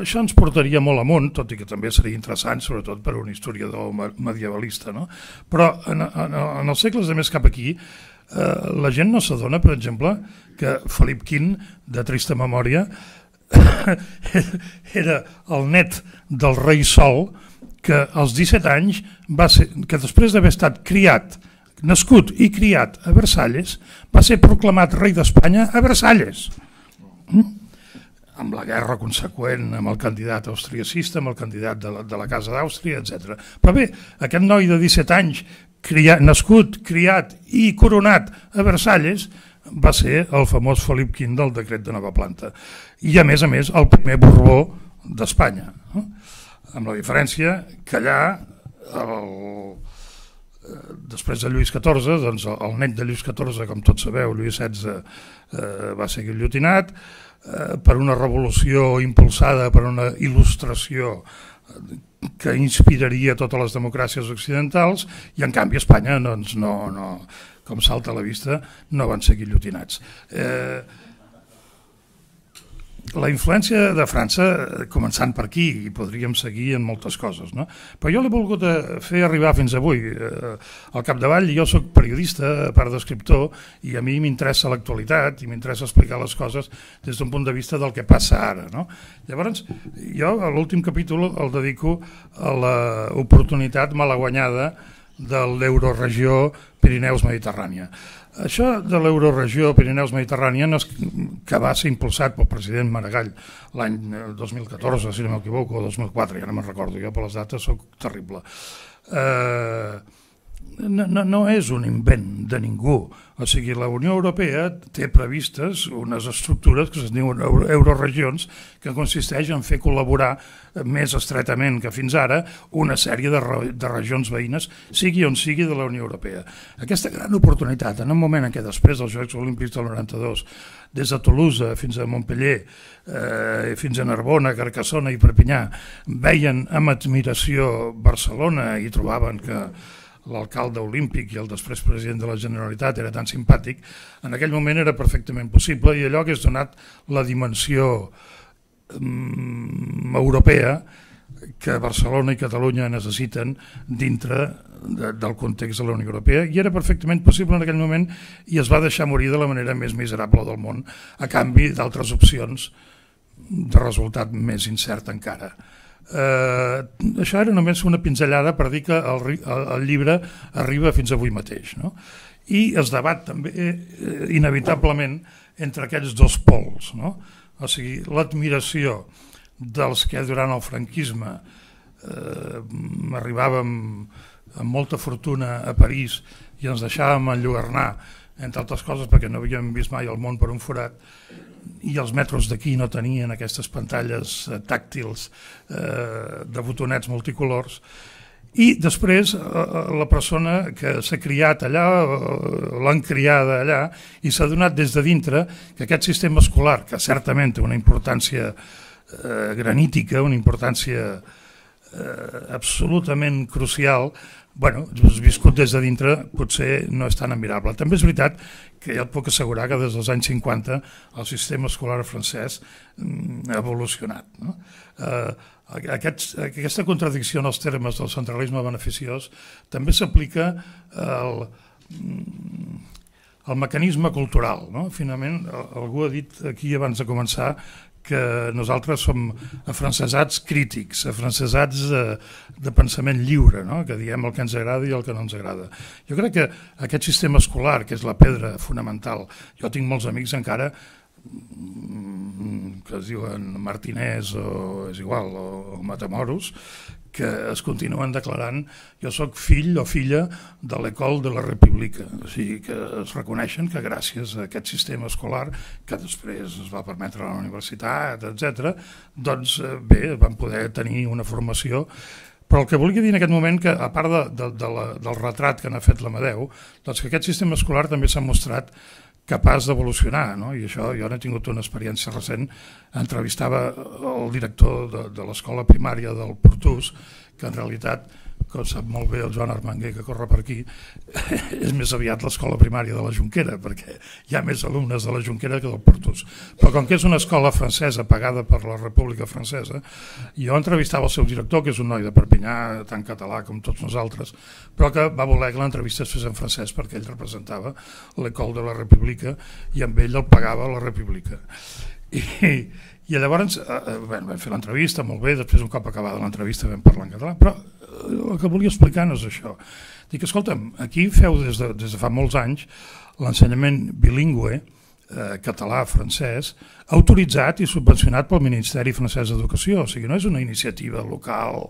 Això ens portaria molt amunt, tot i que també seria interessant, sobretot per un historiador medievalista. No? Però en, en, en els segles de més cap aquí, eh, la gent no s'adona, per exemple, que Felip V, de trista memòria, era el net del rei Sol, que als 17 anys, va ser, que després d'haver estat criat, nascut i criat a Versalles, va ser proclamat rei d'Espanya a Versalles. Mm? amb la guerra conseqüent amb el candidat austriacista, amb el candidat de la, de la Casa d'Àustria, etc. Però bé, aquest noi de 17 anys criat, nascut, criat i coronat a Versalles, va ser el famós Felip V del decret de nova planta. I a més a més el primer Borbó d'Espanya. No? Amb la diferència que allà, el, eh, després de Lluís XIV, doncs el net de Lluís XIV, com tots sabeu, Lluís XVI eh, va ser guillotinat eh, per una revolució impulsada per una il·lustració que inspiraria totes les democràcies occidentals i en canvi Espanya doncs, no, no, com salta a la vista no van ser guillotinats. Eh, la influència de França, començant per aquí, i podríem seguir en moltes coses, no? però jo l'he volgut eh, fer arribar fins avui. Eh, al capdavall jo sóc periodista, a part d'escriptor, i a mi m'interessa l'actualitat i m'interessa explicar les coses des d'un punt de vista del que passa ara. No? Llavors, jo l'últim capítol el dedico a l'oportunitat malaguanyada de l'euroregió Pirineus-Mediterrània. Això de l'euroregió Pirineus-Mediterrània, que va ser impulsat pel president Maragall l'any 2014, si no m'equivoco, o 2004, ja no me'n recordo, jo per les dates sóc terrible. Eh, no, no, no és un invent de ningú. O sigui, la Unió Europea té previstes unes estructures que es diuen euro, euroregions que consisteix en fer col·laborar més estretament que fins ara una sèrie de, re, de regions veïnes, sigui on sigui de la Unió Europea. Aquesta gran oportunitat, en un moment en què després dels Jocs Olímpics del 92, des de Toulouse fins a Montpellier, eh, fins a Narbona, Carcassona i Perpinyà, veien amb admiració Barcelona i trobaven que l'alcalde olímpic i el després president de la Generalitat era tan simpàtic, en aquell moment era perfectament possible i allò que és donat la dimensió um, europea que Barcelona i Catalunya necessiten dintre de, del context de la Unió Europea i era perfectament possible en aquell moment i es va deixar morir de la manera més miserable del món a canvi d'altres opcions de resultat més incert encara. Eh, això era només una pinzellada per dir que el, el, el llibre arriba fins avui mateix. No? I es debat també eh, inevitablement entre aquells dos pols. No? O sigui, l'admiració dels que durant el franquisme eh, arribàvem amb molta fortuna a París i ens deixàvem enlluernar entre altres coses perquè no havíem vist mai el món per un forat, i els metros d'aquí no tenien aquestes pantalles eh, tàctils eh, de botonets multicolors, i després eh, eh la persona que s'ha criat allà, l'han criada allà, i s'ha donat des de dintre que aquest sistema escolar, que certament té una importància granítica, una importància absolutament crucial, bueno, has viscut des de dintre potser no és tan admirable. També és veritat que ja et puc assegurar que des dels anys 50 el sistema escolar francès mm, ha evolucionat. No? Eh, aquests, aquesta contradicció en els termes del centralisme beneficiós també s'aplica al, mm, al mecanisme cultural. No? Finalment, algú ha dit aquí abans de començar que nosaltres som afrancesats crítics, afrancesats de, de pensament lliure, no? que diem el que ens agrada i el que no ens agrada. Jo crec que aquest sistema escolar, que és la pedra fonamental, jo tinc molts amics encara mm, que es diuen Martinès o és igual, o, o Matamoros, que es continuen declarant jo sóc fill o filla de l'Ecol de la República, o sigui que es reconeixen que gràcies a aquest sistema escolar que després es va permetre a la universitat, etc, doncs eh, bé, van poder tenir una formació. Però el que volia dir en aquest moment, que a part de, de, de la, del retrat que n'ha fet l'Amadeu, doncs que aquest sistema escolar també s'ha mostrat capaç d'evolucionar, no? i això jo n'he tingut una experiència recent, entrevistava el director de, de l'escola primària del Portús, que en realitat que sap molt bé el Joan Armanguer que corre per aquí, és més aviat l'escola primària de la Junquera, perquè hi ha més alumnes de la Junquera que del Portús. Però com que és una escola francesa pagada per la República Francesa, jo entrevistava el seu director, que és un noi de Perpinyà, tan català com tots nosaltres, però que va voler que l'entrevista es fes en francès perquè ell representava l'Ecol de la República i amb ell el pagava la República. I, i llavors eh, eh bueno, vam fer l'entrevista, molt bé, després un cop acabada l'entrevista vam parlar en català, però el que volia explicar no és això. Dic, escolta'm, aquí feu des de, des de fa molts anys l'ensenyament bilingüe, eh, català-francès, autoritzat i subvencionat pel Ministeri Francès d'Educació, o sigui, no és una iniciativa local,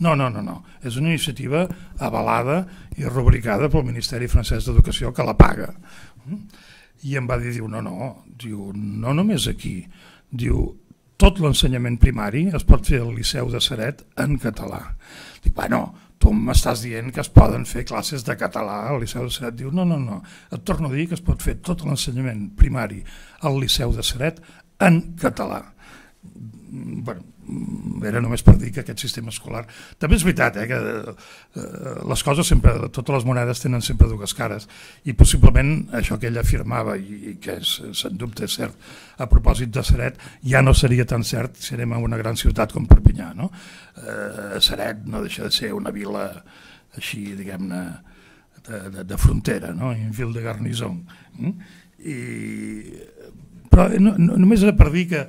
no, no, no, no, és una iniciativa avalada i rubricada pel Ministeri Francès d'Educació que la paga. I em va dir, diu, no, no, diu, no només aquí, diu, tot l'ensenyament primari es pot fer al Liceu de Seret en català. Dic, bueno, tu m'estàs dient que es poden fer classes de català al Liceu de Seret. Diu, no, no, no, et torno a dir que es pot fer tot l'ensenyament primari al Liceu de Seret en català. Bueno, era només per dir que aquest sistema escolar... També és veritat eh, que eh, les coses sempre, totes les monedes tenen sempre dues cares i possiblement això que ell afirmava i, i que és, sens dubte és cert a propòsit de Seret ja no seria tan cert si anem a una gran ciutat com Perpinyà. No? Eh, Seret no deixa de ser una vila així, diguem-ne, de, de, de frontera, no? en fil de garnison. Mm? I, però no, no, només era per dir que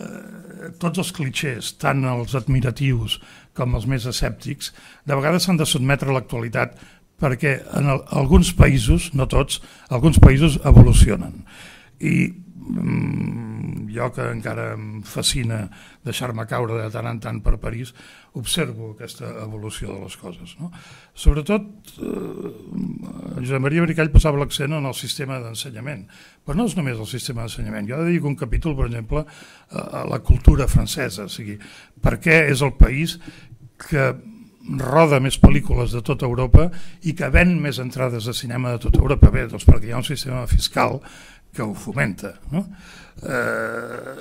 eh, tots els clichés, tant els admiratius com els més escèptics, de vegades s'han de sotmetre a l'actualitat perquè en el, alguns països, no tots, alguns països evolucionen. I mm, jo que encara em fascina deixar-me caure de tant en tant per París, observo aquesta evolució de les coses. No? Sobretot, eh, Josep Maria Bricall posava l'accent en el sistema d'ensenyament, però no és només el sistema d'ensenyament. Jo dedico un capítol, per exemple, a la cultura francesa, o sigui, per què és el país que roda més pel·lícules de tota Europa i que ven més entrades de cinema de tota Europa. Bé, doncs perquè hi ha un sistema fiscal que ho fomenta. No? Eh,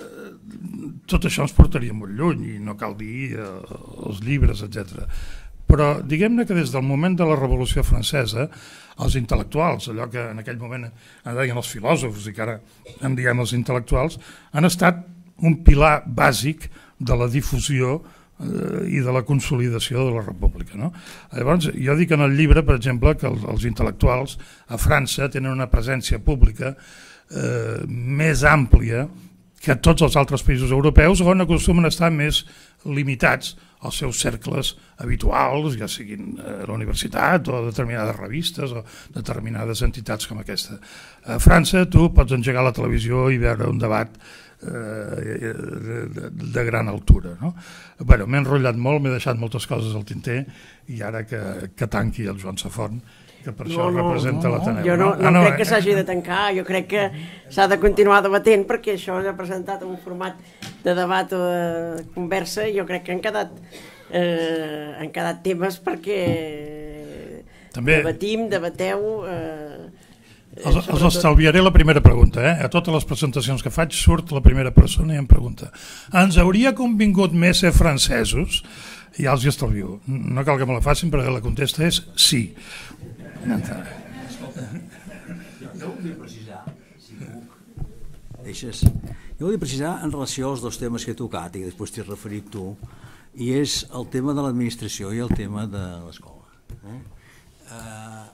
tot això ens portaria molt lluny i no cal dir eh, els llibres, etc. Però diguem-ne que des del moment de la Revolució Francesa, els intel·lectuals, allò que en aquell moment en deien els filòsofs i que ara en diem els intel·lectuals, han estat un pilar bàsic de la difusió eh, i de la consolidació de la república. No? Llavors, jo dic en el llibre, per exemple, que els, els intel·lectuals a França tenen una presència pública eh, més àmplia que tots els altres països europeus on acostumen a estar més limitats els seus cercles habituals, ja siguin a la universitat o determinades revistes o determinades entitats com aquesta. A França tu pots engegar la televisió i veure un debat eh, de, de, de gran altura. No? Bueno, M'he enrotllat molt, m'he deixat moltes coses al tinter i ara que, que tanqui el Joan Safont que per això no, representa no, l'Ateneu.
Jo no, no, no, ah, no crec eh? que s'hagi de tancar, jo crec que s'ha de continuar debatent perquè això s'ha presentat en un format de debat o de conversa i jo crec que han quedat, eh, han quedat temes perquè
També...
debatim, debateu... Eh,
els, els estalviaré la primera pregunta. Eh? A totes les presentacions que faig surt la primera persona i em pregunta ens hauria convingut més ser francesos? I ja els hi estalvio. No cal que me la facin perquè la contesta és sí.
Jo vull precisar, si puc, deixes, jo vull precisar en relació als dos temes que he tocat i després t'hi referit tu, i és el tema de l'administració i el tema de l'escola. Eh? Uh,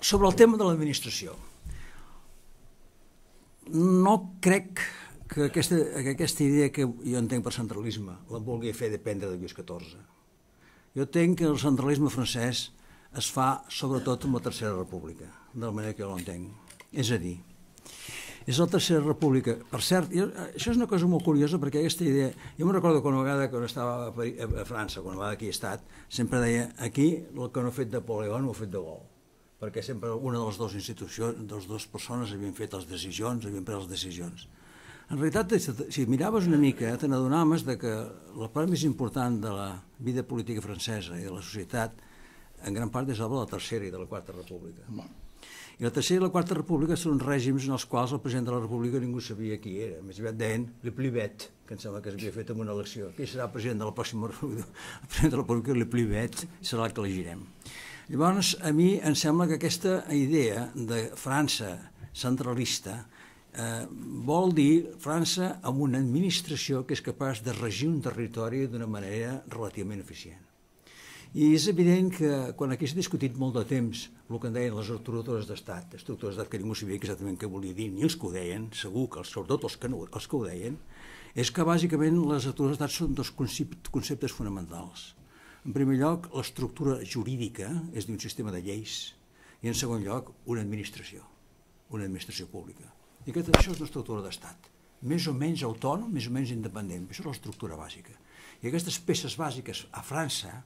sobre el tema de l'administració, no crec que aquesta, que aquesta idea que jo entenc per centralisme la vulgui fer dependre de Lluís XIV. Jo entenc que el centralisme francès es fa sobretot amb la Tercera República, de la manera que jo l'entenc. És a dir, és la Tercera República. Per cert, jo, això és una cosa molt curiosa perquè aquesta idea... Jo me recordo que una vegada quan estava a, a, a França, quan vegada aquí he estat, sempre deia aquí el que no ha fet Napoleó no ho ha fet de Gaulle perquè sempre una de les dues institucions, de les dues persones havien fet les decisions, havien pres les decisions. En realitat, si miraves una mica, te n'adonaves que la part més important de la vida política francesa i de la societat en gran part és obra de la Tercera i de la Quarta República. I la Tercera i la Quarta República són règims en els quals el president de la República ningú sabia qui era. Més aviat deien Le Plivet, que em sembla que s'havia fet en una elecció. Qui serà el president de la pròxima República? El president de la República, Le Plivet, serà el que elegirem. Llavors, a mi em sembla que aquesta idea de França centralista eh, vol dir França amb una administració que és capaç de regir un territori d'una manera relativament eficient. I és evident que quan aquí s'ha discutit molt de temps el que en deien les estructures d'estat, estructures d'estat que ningú sabia exactament què volia dir, ni els que ho deien, segur que sobretot els que, no, els que ho deien, és que bàsicament les estructures d'estat són dos conceptes fonamentals. En primer lloc, l'estructura jurídica és d'un sistema de lleis i en segon lloc, una administració, una administració pública. I aquest, això és una estructura d'estat, més o menys autònom, més o menys independent, això és l'estructura bàsica. I aquestes peces bàsiques a França,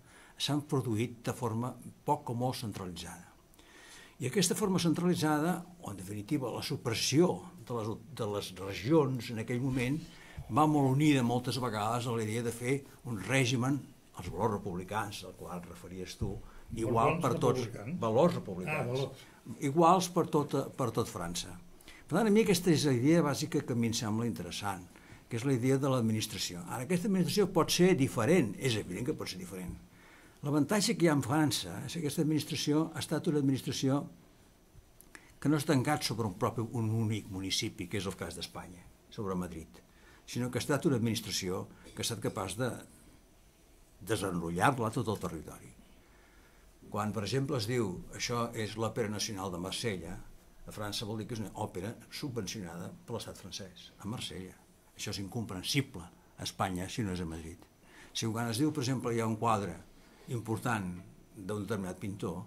s'han produït de forma poc o molt centralitzada. I aquesta forma centralitzada, o en definitiva la supressió de les, de les regions en aquell moment, va molt unida moltes vegades a la idea de fer un règim, els valors republicans, al qual et referies tu, igual per tots, valors republicans, ah, valors. iguals per tot, per tot França. Per tant, a mi aquesta és la idea bàsica que a mi em sembla interessant, que és la idea de l'administració. Ara, aquesta administració pot ser diferent, és evident que pot ser diferent, L'avantatge que hi ha en França és que aquesta administració ha estat una administració que no ha tancat sobre un propi un únic municipi, que és el cas d'Espanya, sobre Madrid, sinó que ha estat una administració que ha estat capaç de desenrotllar-la tot el territori. Quan, per exemple, es diu això és l'Òpera Nacional de Marsella, a França vol dir que és una òpera subvencionada per l'estat francès, a Marsella. Això és incomprensible a Espanya si no és a Madrid. Si quan es diu, per exemple, hi ha un quadre important d'un determinat pintor,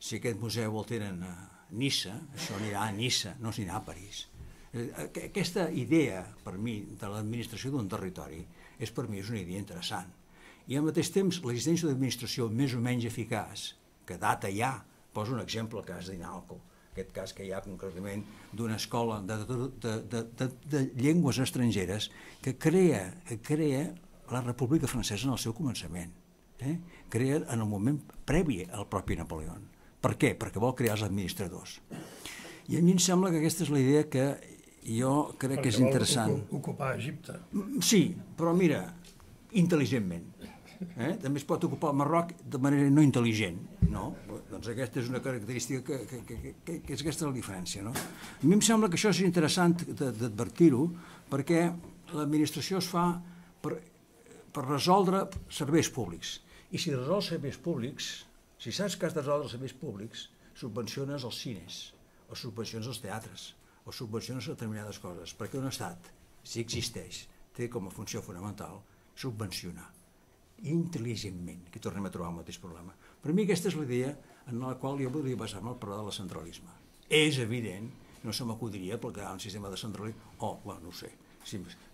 si aquest museu el tenen a Nissa, això anirà a Nissa, no s'anirà a París. Eh, aquesta idea, per mi, de l'administració d'un territori, és per mi és una idea interessant. I al mateix temps, l'existència d'administració més o menys eficaç, que data ja, poso un exemple, el cas d'Inalco, aquest cas que hi ha concretament d'una escola de, de, de, de, de, de llengües estrangeres que crea, que crea la República Francesa en el seu començament eh, crea en el moment previ al propi Napoleó. Per què? Perquè vol crear els administradors. I a mi em sembla que aquesta és la idea que jo crec Perquè que és interessant.
ocupar Egipte.
Mm, sí, però mira, intel·ligentment. Eh? També es pot ocupar el Marroc de manera no intel·ligent. No? Doncs aquesta és una característica que, que, que, que, que és aquesta la diferència. No? A mi em sembla que això és interessant d'advertir-ho perquè l'administració es fa per, per resoldre serveis públics i si resols serveis públics, si saps que has de resoldre serveis públics, subvenciones els cines, o subvenciones els teatres, o subvenciones determinades coses, perquè un estat, si existeix, té com a funció fonamental subvencionar. intel·ligentment, que tornem a trobar el mateix problema. Per mi aquesta és la idea en la qual jo podria basar-me al parlar de la centralisme. És evident, no se m'acudiria perquè un sistema de centralisme, o, oh, bueno, no sé,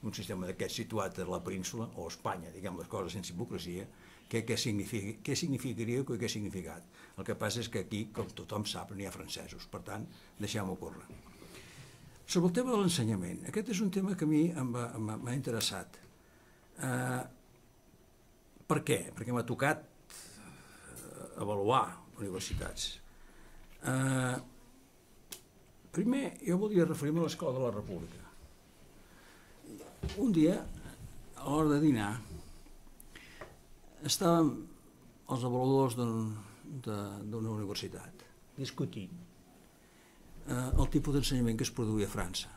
un sistema d'aquest situat a la península o a Espanya, diguem les coses sense hipocresia, què, què, significa, què significaria o què significat. El que passa és que aquí, com tothom sap, no hi ha francesos, per tant, deixem-ho córrer. Sobre el tema de l'ensenyament, aquest és un tema que a mi m'ha interessat. Uh, per què? Perquè m'ha tocat uh, avaluar universitats. Uh, primer, jo volia referir-me a l'Escola de la República. Un dia, a l'hora de dinar, estàvem els avaluadors d'una universitat discutint eh, el tipus d'ensenyament que es produïa a França.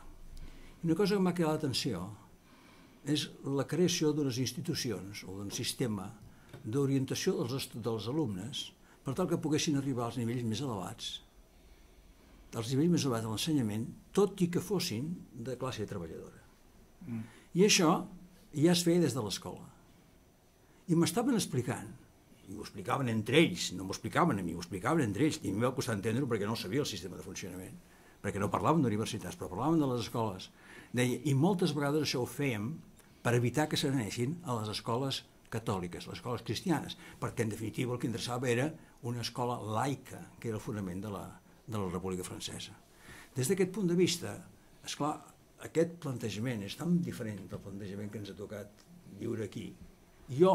I una cosa que m'ha quedat l'atenció és la creació d'unes institucions o d'un sistema d'orientació dels, dels alumnes per tal que poguessin arribar als nivells més elevats, als nivells més elevats de l'ensenyament, tot i que fossin de classe treballadora. Mm. I això ja es feia des de l'escola. I m'estaven explicant, i ho explicaven entre ells, no m'ho explicaven a mi, ho explicaven entre ells, i a mi m'ha costat entendre-ho perquè no sabia el sistema de funcionament, perquè no parlaven d'universitats, però parlaven de les escoles. Deia, i moltes vegades això ho fèiem per evitar que s'anessin a les escoles catòliques, les escoles cristianes, perquè en definitiva el que interessava era una escola laica, que era el fonament de la, de la República Francesa. Des d'aquest punt de vista, és clar, aquest plantejament és tan diferent del plantejament que ens ha tocat viure aquí. Jo,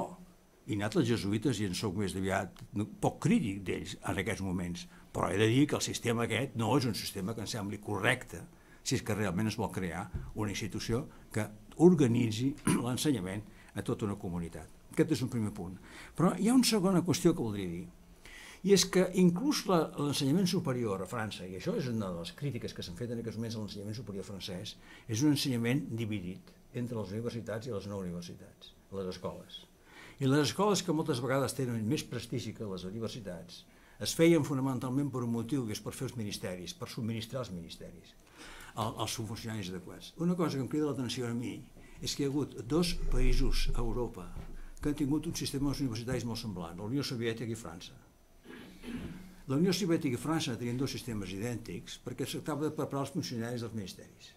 i anat als jesuïtes i en sóc més aviat poc crític d'ells en aquests moments, però he de dir que el sistema aquest no és un sistema que em sembli correcte si és que realment es vol crear una institució que organitzi l'ensenyament a tota una comunitat. Aquest és un primer punt. Però hi ha una segona qüestió que voldria dir, i és que inclús l'ensenyament superior a França, i això és una de les crítiques que s'han fet en aquests moments a l'ensenyament superior francès, és un ensenyament dividit entre les universitats i les no universitats, les escoles. I les escoles que moltes vegades tenen més prestigi que les universitats es feien fonamentalment per un motiu que és per fer els ministeris, per subministrar els ministeris als funcionaris adequats. Una cosa que em crida l'atenció a mi és que hi ha hagut dos països a Europa que han tingut un sistema universitaris molt semblant, la Unió Soviètica i França. La Unió Soviètica i França tenien dos sistemes idèntics perquè es tractava de preparar els funcionaris dels ministeris.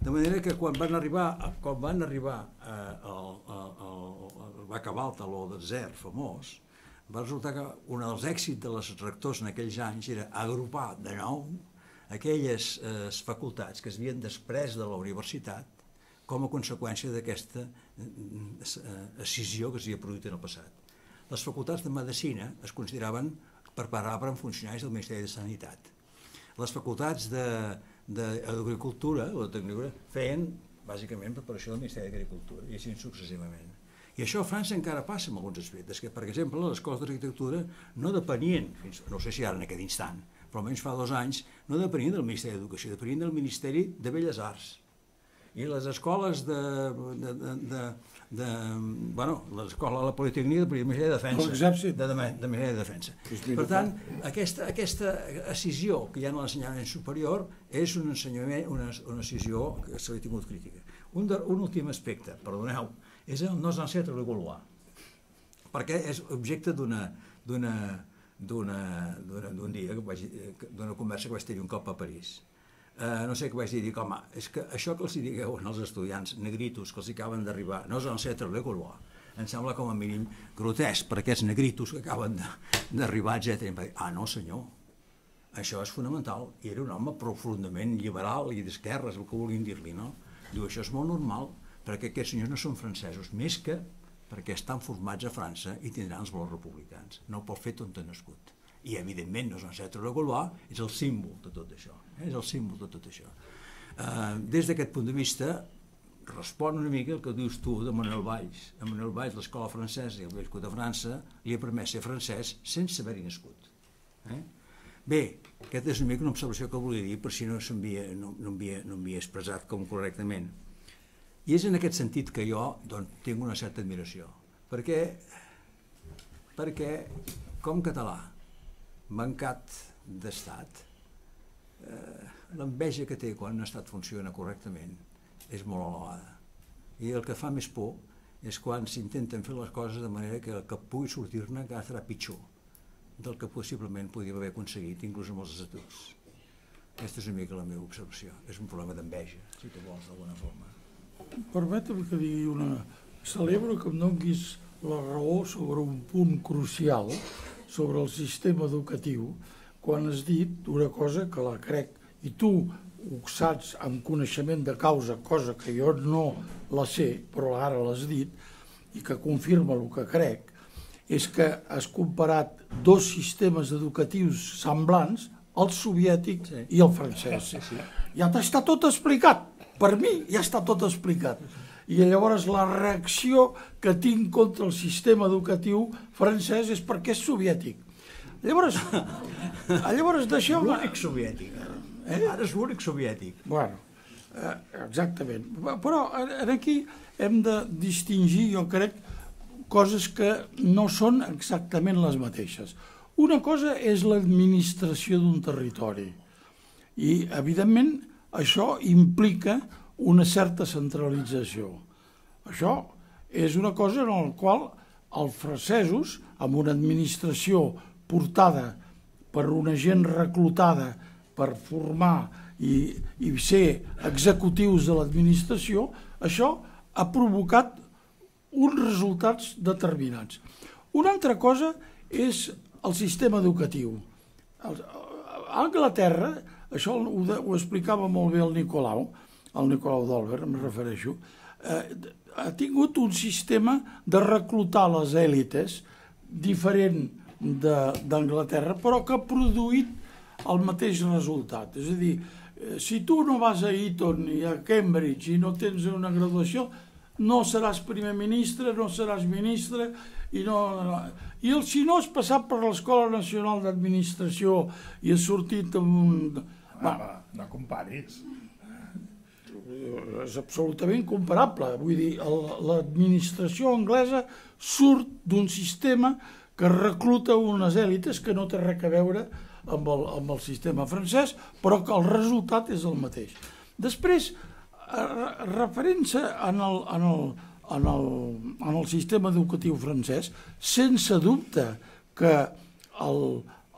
De manera que quan van arribar, quan van arribar eh, el, el, el, va acabar el taló de zer famós, va resultar que un dels èxits de les rectors en aquells anys era agrupar de nou aquelles eh, facultats que es després de la universitat com a conseqüència d'aquesta eh, escissió que s'havia produït en el passat. Les facultats de Medicina es consideraven preparaven funcionaris del Ministeri de Sanitat. Les facultats de, d'Agricultura o de Tecnicultura feien bàsicament preparació del Ministeri d'Agricultura i així successivament. I això a França encara passa en alguns aspectes, que per exemple les escoles d'arquitectura no depenien, fins, no sé si ara en aquest instant, però almenys fa dos anys, no depenien del Ministeri d'Educació, depenien del Ministeri de Belles Arts. I les escoles de, de, de, de, de bueno, l'escola de la Politécnica de Ministeri de Defensa. De, de, de Ministeri de Defensa. Per tant, aquesta, aquesta escissió que hi ha en l'ensenyament superior és un ensenyament, una, una escissió que s'ha tingut crítica. Un, de, un últim aspecte, perdoneu, és el no ancêtre Gaulois, perquè és objecte d'una d'una d'un dia, d'una conversa que vaig tenir un cop a París eh, no sé què vaig dir, dic, home, és que això que els digueu als estudiants negritos que els acaben d'arribar, no és el centre de Gaulois, em sembla com a mínim grotesc per aquests negritos que acaben d'arribar, etc. I em va dir, ah, no senyor, això és fonamental. I era un home profundament liberal i d'esquerres, el que vulguin dir-li, no? Diu, això és molt normal, perquè aquests senyors no són francesos, més que perquè estan formats a França i tindran els valors republicans. No pel fet on han nascut i evidentment no és un centre de Gaulois, és el símbol de tot això? És el símbol de tot això. Eh, des d'aquest punt de vista, respon una mica el que dius tu de Manuel Valls. A Manuel Valls, l'escola francesa i el nascut a França, li ha permès ser francès sense haver-hi nascut. Eh? Bé, aquesta és una mica una observació que volia dir per si no, no, no, havia, no havia expressat com correctament. I és en aquest sentit que jo doncs, tinc una certa admiració, perquè, perquè com català mancat d'estat, eh, l'enveja que té quan un estat funciona correctament és molt elevada. I el que fa més por és quan s'intenten fer les coses de manera que el que pugui sortir-ne encara serà pitjor del que possiblement podíem haver aconseguit, inclús amb els estatuts. Aquesta és una mica la meva observació. És un problema d'enveja, si tu vols, d'alguna forma.
Permetem que digui una... Celebro que em donguis la raó sobre un punt crucial sobre el sistema educatiu quan has dit una cosa que la crec i tu ho saps amb coneixement de causa, cosa que jo no la sé, però ara l'has dit, i que confirma el que crec, és que has comparat dos sistemes educatius semblants, el soviètic sí. i el francès. Sí, sí. Ja està tot explicat. Per mi ja està tot explicat. I llavors la reacció que tinc contra el sistema educatiu francès és perquè és soviètic. Llavors, llavors deixeu-me...
L'únic soviètic. Eh? Ara és l'únic soviètic.
Bueno, eh, exactament. Però aquí hem de distingir, jo crec, coses que no són exactament les mateixes. Una cosa és l'administració d'un territori i, evidentment, això implica una certa centralització. Això és una cosa en la qual els francesos, amb una administració portada per una gent reclutada per formar i, i ser executius de l'administració, això ha provocat uns resultats determinats. Una altra cosa és el sistema educatiu. A Anglaterra, això ho, ho explicava molt bé el Nicolau, el Nicolau d'Olver, em refereixo, eh, ha tingut un sistema de reclutar les èlites diferent d'Anglaterra, però que ha produït el mateix resultat. És a dir, eh, si tu no vas a Eton i a Cambridge i no tens una graduació, no seràs primer ministre, no seràs ministre, i no, no. I el, si no has passat per l'Escola Nacional d'Administració i has sortit amb un...
Va, va, no comparis.
És absolutament comparable. Vull dir, l'administració anglesa surt d'un sistema que recluta unes èlites que no té res a veure amb el, amb el sistema francès, però que el resultat és el mateix. Després, referent-se en el, en, el, en, el, en el sistema educatiu francès, sense dubte que el,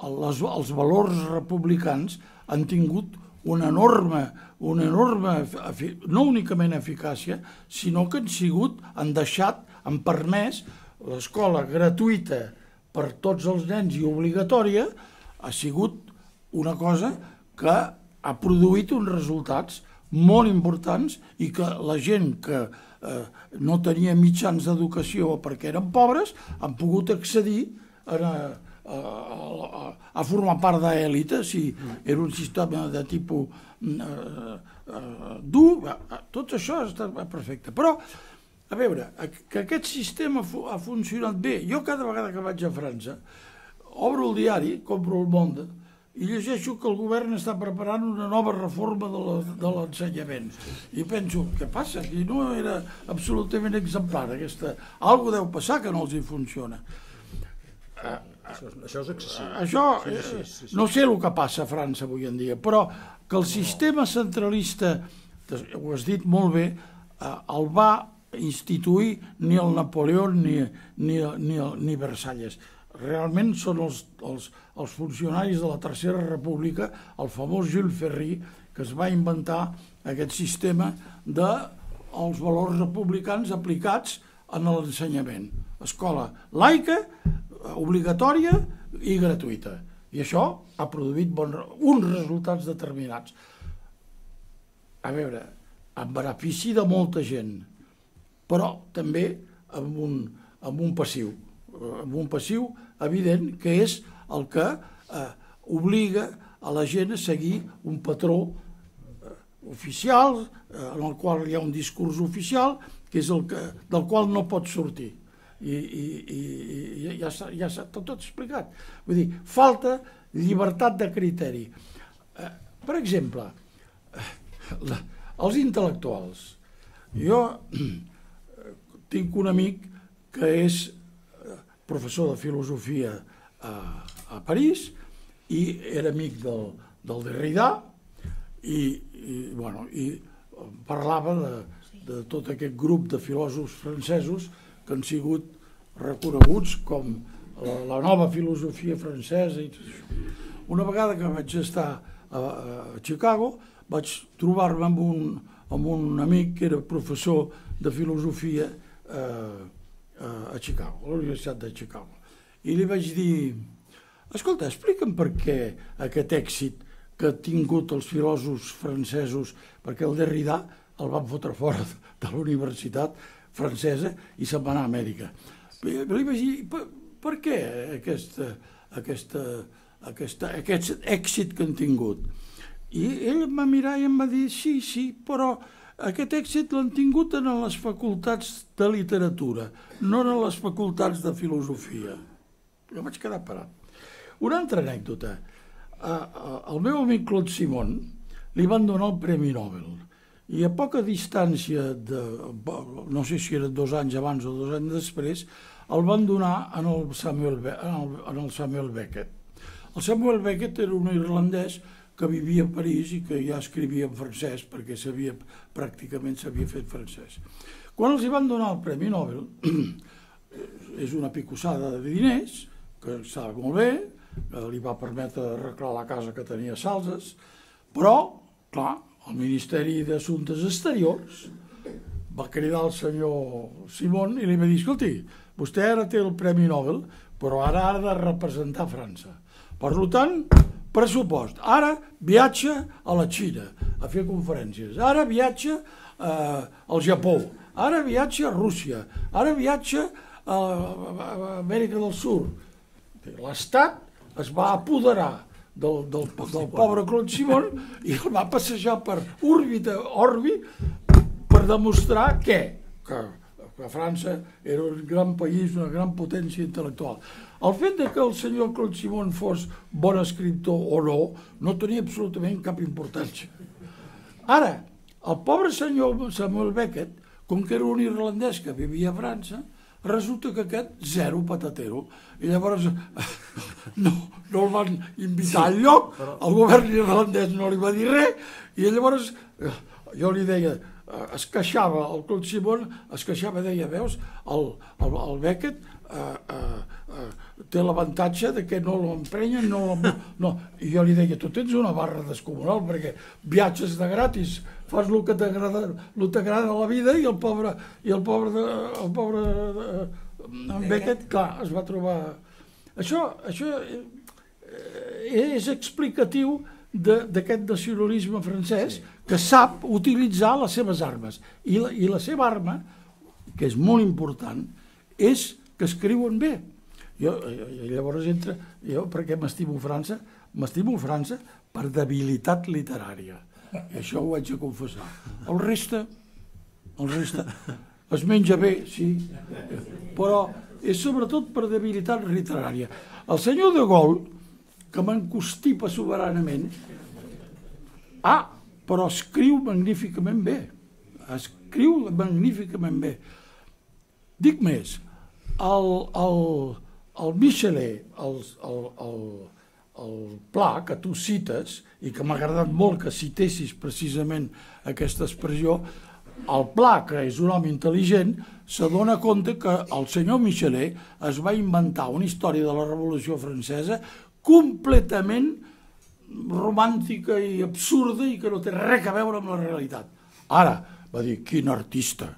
el, les, els valors republicans han tingut una enorme, una enorme, no únicament eficàcia, sinó que han sigut, han deixat, han permès l'escola gratuïta per tots els nens i obligatòria, ha sigut una cosa que ha produït uns resultats molt importants i que la gent que eh, no tenia mitjans d'educació perquè eren pobres han pogut accedir a, a, a, a formar part d'èlite si era un sistema de tipus eh, eh, dur, tot això està perfecte. Però, a veure, que aquest sistema ha funcionat bé. Jo cada vegada que vaig a França obro el diari, compro el Monde, i llegeixo que el govern està preparant una nova reforma de l'ensenyament. I penso, què passa? Aquí no era absolutament exemplar aquesta... Algo deu passar que no els hi funciona.
Això, això és excessiu.
Això, sí, sí, sí, sí. no sé el que passa a França avui en dia, però que el sistema centralista, ho has dit molt bé, eh, el va instituir ni el Napoleó ni, ni, ni, ni Versalles realment són els, els, els funcionaris de la Tercera República, el famós Jules Ferry, que es va inventar aquest sistema de els valors republicans aplicats en l'ensenyament. Escola laica, obligatòria i gratuïta. I això ha produït bon, uns resultats determinats. A veure, en benefici de molta gent, però també amb un, amb un passiu amb un passiu evident que és el que eh, obliga a la gent a seguir un patró eh, oficial, eh, en el qual hi ha un discurs oficial, que és el que, del qual no pot sortir. I, i, i, i ja s'ha ja tot, tot explicat. Vull dir, falta llibertat de criteri. Eh, per exemple, eh, la, els intel·lectuals. Jo tinc un amic que és professor de filosofia a, a París i era amic del, del Derrida i, i, bueno, i parlava de, de tot aquest grup de filòsofs francesos que han sigut reconeguts com la, la nova filosofia francesa i. Una vegada que vaig estar a, a Chicago vaig trobar-me amb un, amb un amic que era professor de filosofia eh, a Chicago, a la Universitat de Chicago. I li vaig dir, escolta, explica'm per què aquest èxit que han tingut els filòsofs francesos, perquè el Derrida el van fotre fora de la universitat francesa i se'n va anar a Amèrica. Li vaig dir, per, per què aquesta, aquesta, aquesta, aquest èxit que han tingut? I ell em va mirar i em va dir, sí, sí, però aquest èxit l'han tingut en les facultats de literatura, no en les facultats de filosofia. Jo vaig quedar parat. Una altra anècdota. Al meu amic Claude Simon li van donar el Premi Nobel i a poca distància, de, no sé si era dos anys abans o dos anys després, el van donar en el Samuel, en el, en el Samuel Beckett. El Samuel Beckett era un irlandès que vivia a París i que ja escrivia en francès perquè sabia, pràcticament s'havia fet francès. Quan els hi van donar el Premi Nobel, és una picossada de diners, que estava molt bé, que li va permetre arreglar la casa que tenia Salses, però, clar, el Ministeri d'Assumptes Exteriors va cridar el senyor Simon i li va dir, escolti, vostè ara té el Premi Nobel, però ara ha de representar França. Per tant, pressupost. Ara viatja a la Xina a fer conferències. Ara viatja eh, al Japó. Ara viatja a Rússia. Ara viatja a, a Amèrica del Sud. L'Estat es va apoderar del, del, del pobre Claude Simon i el va passejar per òrbita, orbi, per demostrar què? Que, que França era un gran país, una gran potència intel·lectual. El fet de que el senyor Claude Simon fos bon escriptor o no, no tenia absolutament cap importància. Ara, el pobre senyor Samuel Beckett, com que era un irlandès que vivia a França, resulta que aquest zero patatero. I llavors no, no el van invitar al lloc, el govern irlandès no li va dir res, i llavors eh, jo li deia, eh, es queixava, el Claude Simon es queixava, deia, veus, el, el, el Beckett eh, eh, eh, té l'avantatge de que no l'emprenyen, no, no. I jo li deia, tu tens una barra descomunal perquè viatges de gratis, fas el que t'agrada a la vida i el pobre, i el pobre, el pobre eh, en Beckett, clar, es va trobar... Això, això eh, és explicatiu d'aquest nacionalisme francès que sap utilitzar les seves armes. I la, I la seva arma, que és molt important, és que escriuen bé. Jo, eh, llavors entra, jo perquè m'estimo França, m'estimo França per debilitat literària. I això ho haig de confessar. El resta, el resta, es menja bé, sí, però és sobretot per debilitat literària. El senyor de Gaulle, que m'encostipa soberanament, ah, però escriu magníficament bé. Escriu magníficament bé. Dic més, el, el, el Michelet, el, el, el, el pla que tu cites, i que m'ha agradat molt que citessis precisament aquesta expressió, el pla, que és un home intel·ligent, s'adona compte que el senyor Michelet es va inventar una història de la Revolució Francesa completament romàntica i absurda i que no té res a veure amb la realitat. Ara, va dir, quin artista.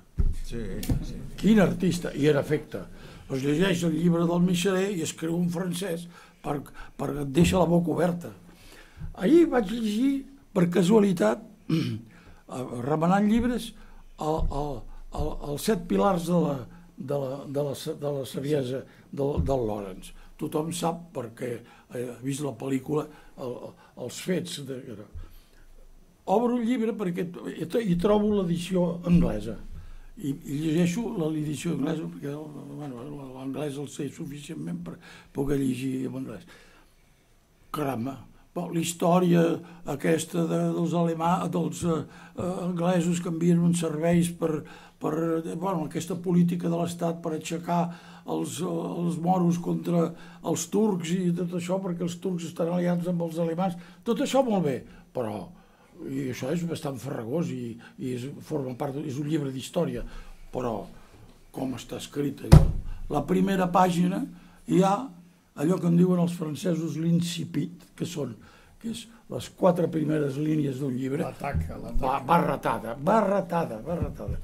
Sí, sí. Quin artista. I en efecte, es llegeix el llibre del Michelet i escriu en francès per, per et deixa la boca oberta. Ahir vaig llegir, per casualitat, remenant llibres, el, el, el, els set pilars de la, de la, de la, de la saviesa del, del Lawrence. Tothom sap, perquè ha vist la pel·lícula, el, els fets. De... Obro el llibre perquè hi trobo l'edició anglesa i, i llegeixo l'edició anglesa perquè bueno, l'anglès el sé suficientment per poder llegir en anglès. Caramba, la història aquesta de, dels alemans, dels uh, anglesos que envien uns serveis per, per bueno, aquesta política de l'Estat per aixecar els, els moros contra els turcs i tot això, perquè els turcs estan aliats amb els alemans, tot això molt bé, però i això és bastant farragós i, i és, forma part, és un llibre d'història, però com està escrit allò. La primera pàgina hi ha allò que en diuen els francesos l'incipit, que són que és les quatre primeres línies d'un llibre.
L'ataca,
va ratada, va ratada.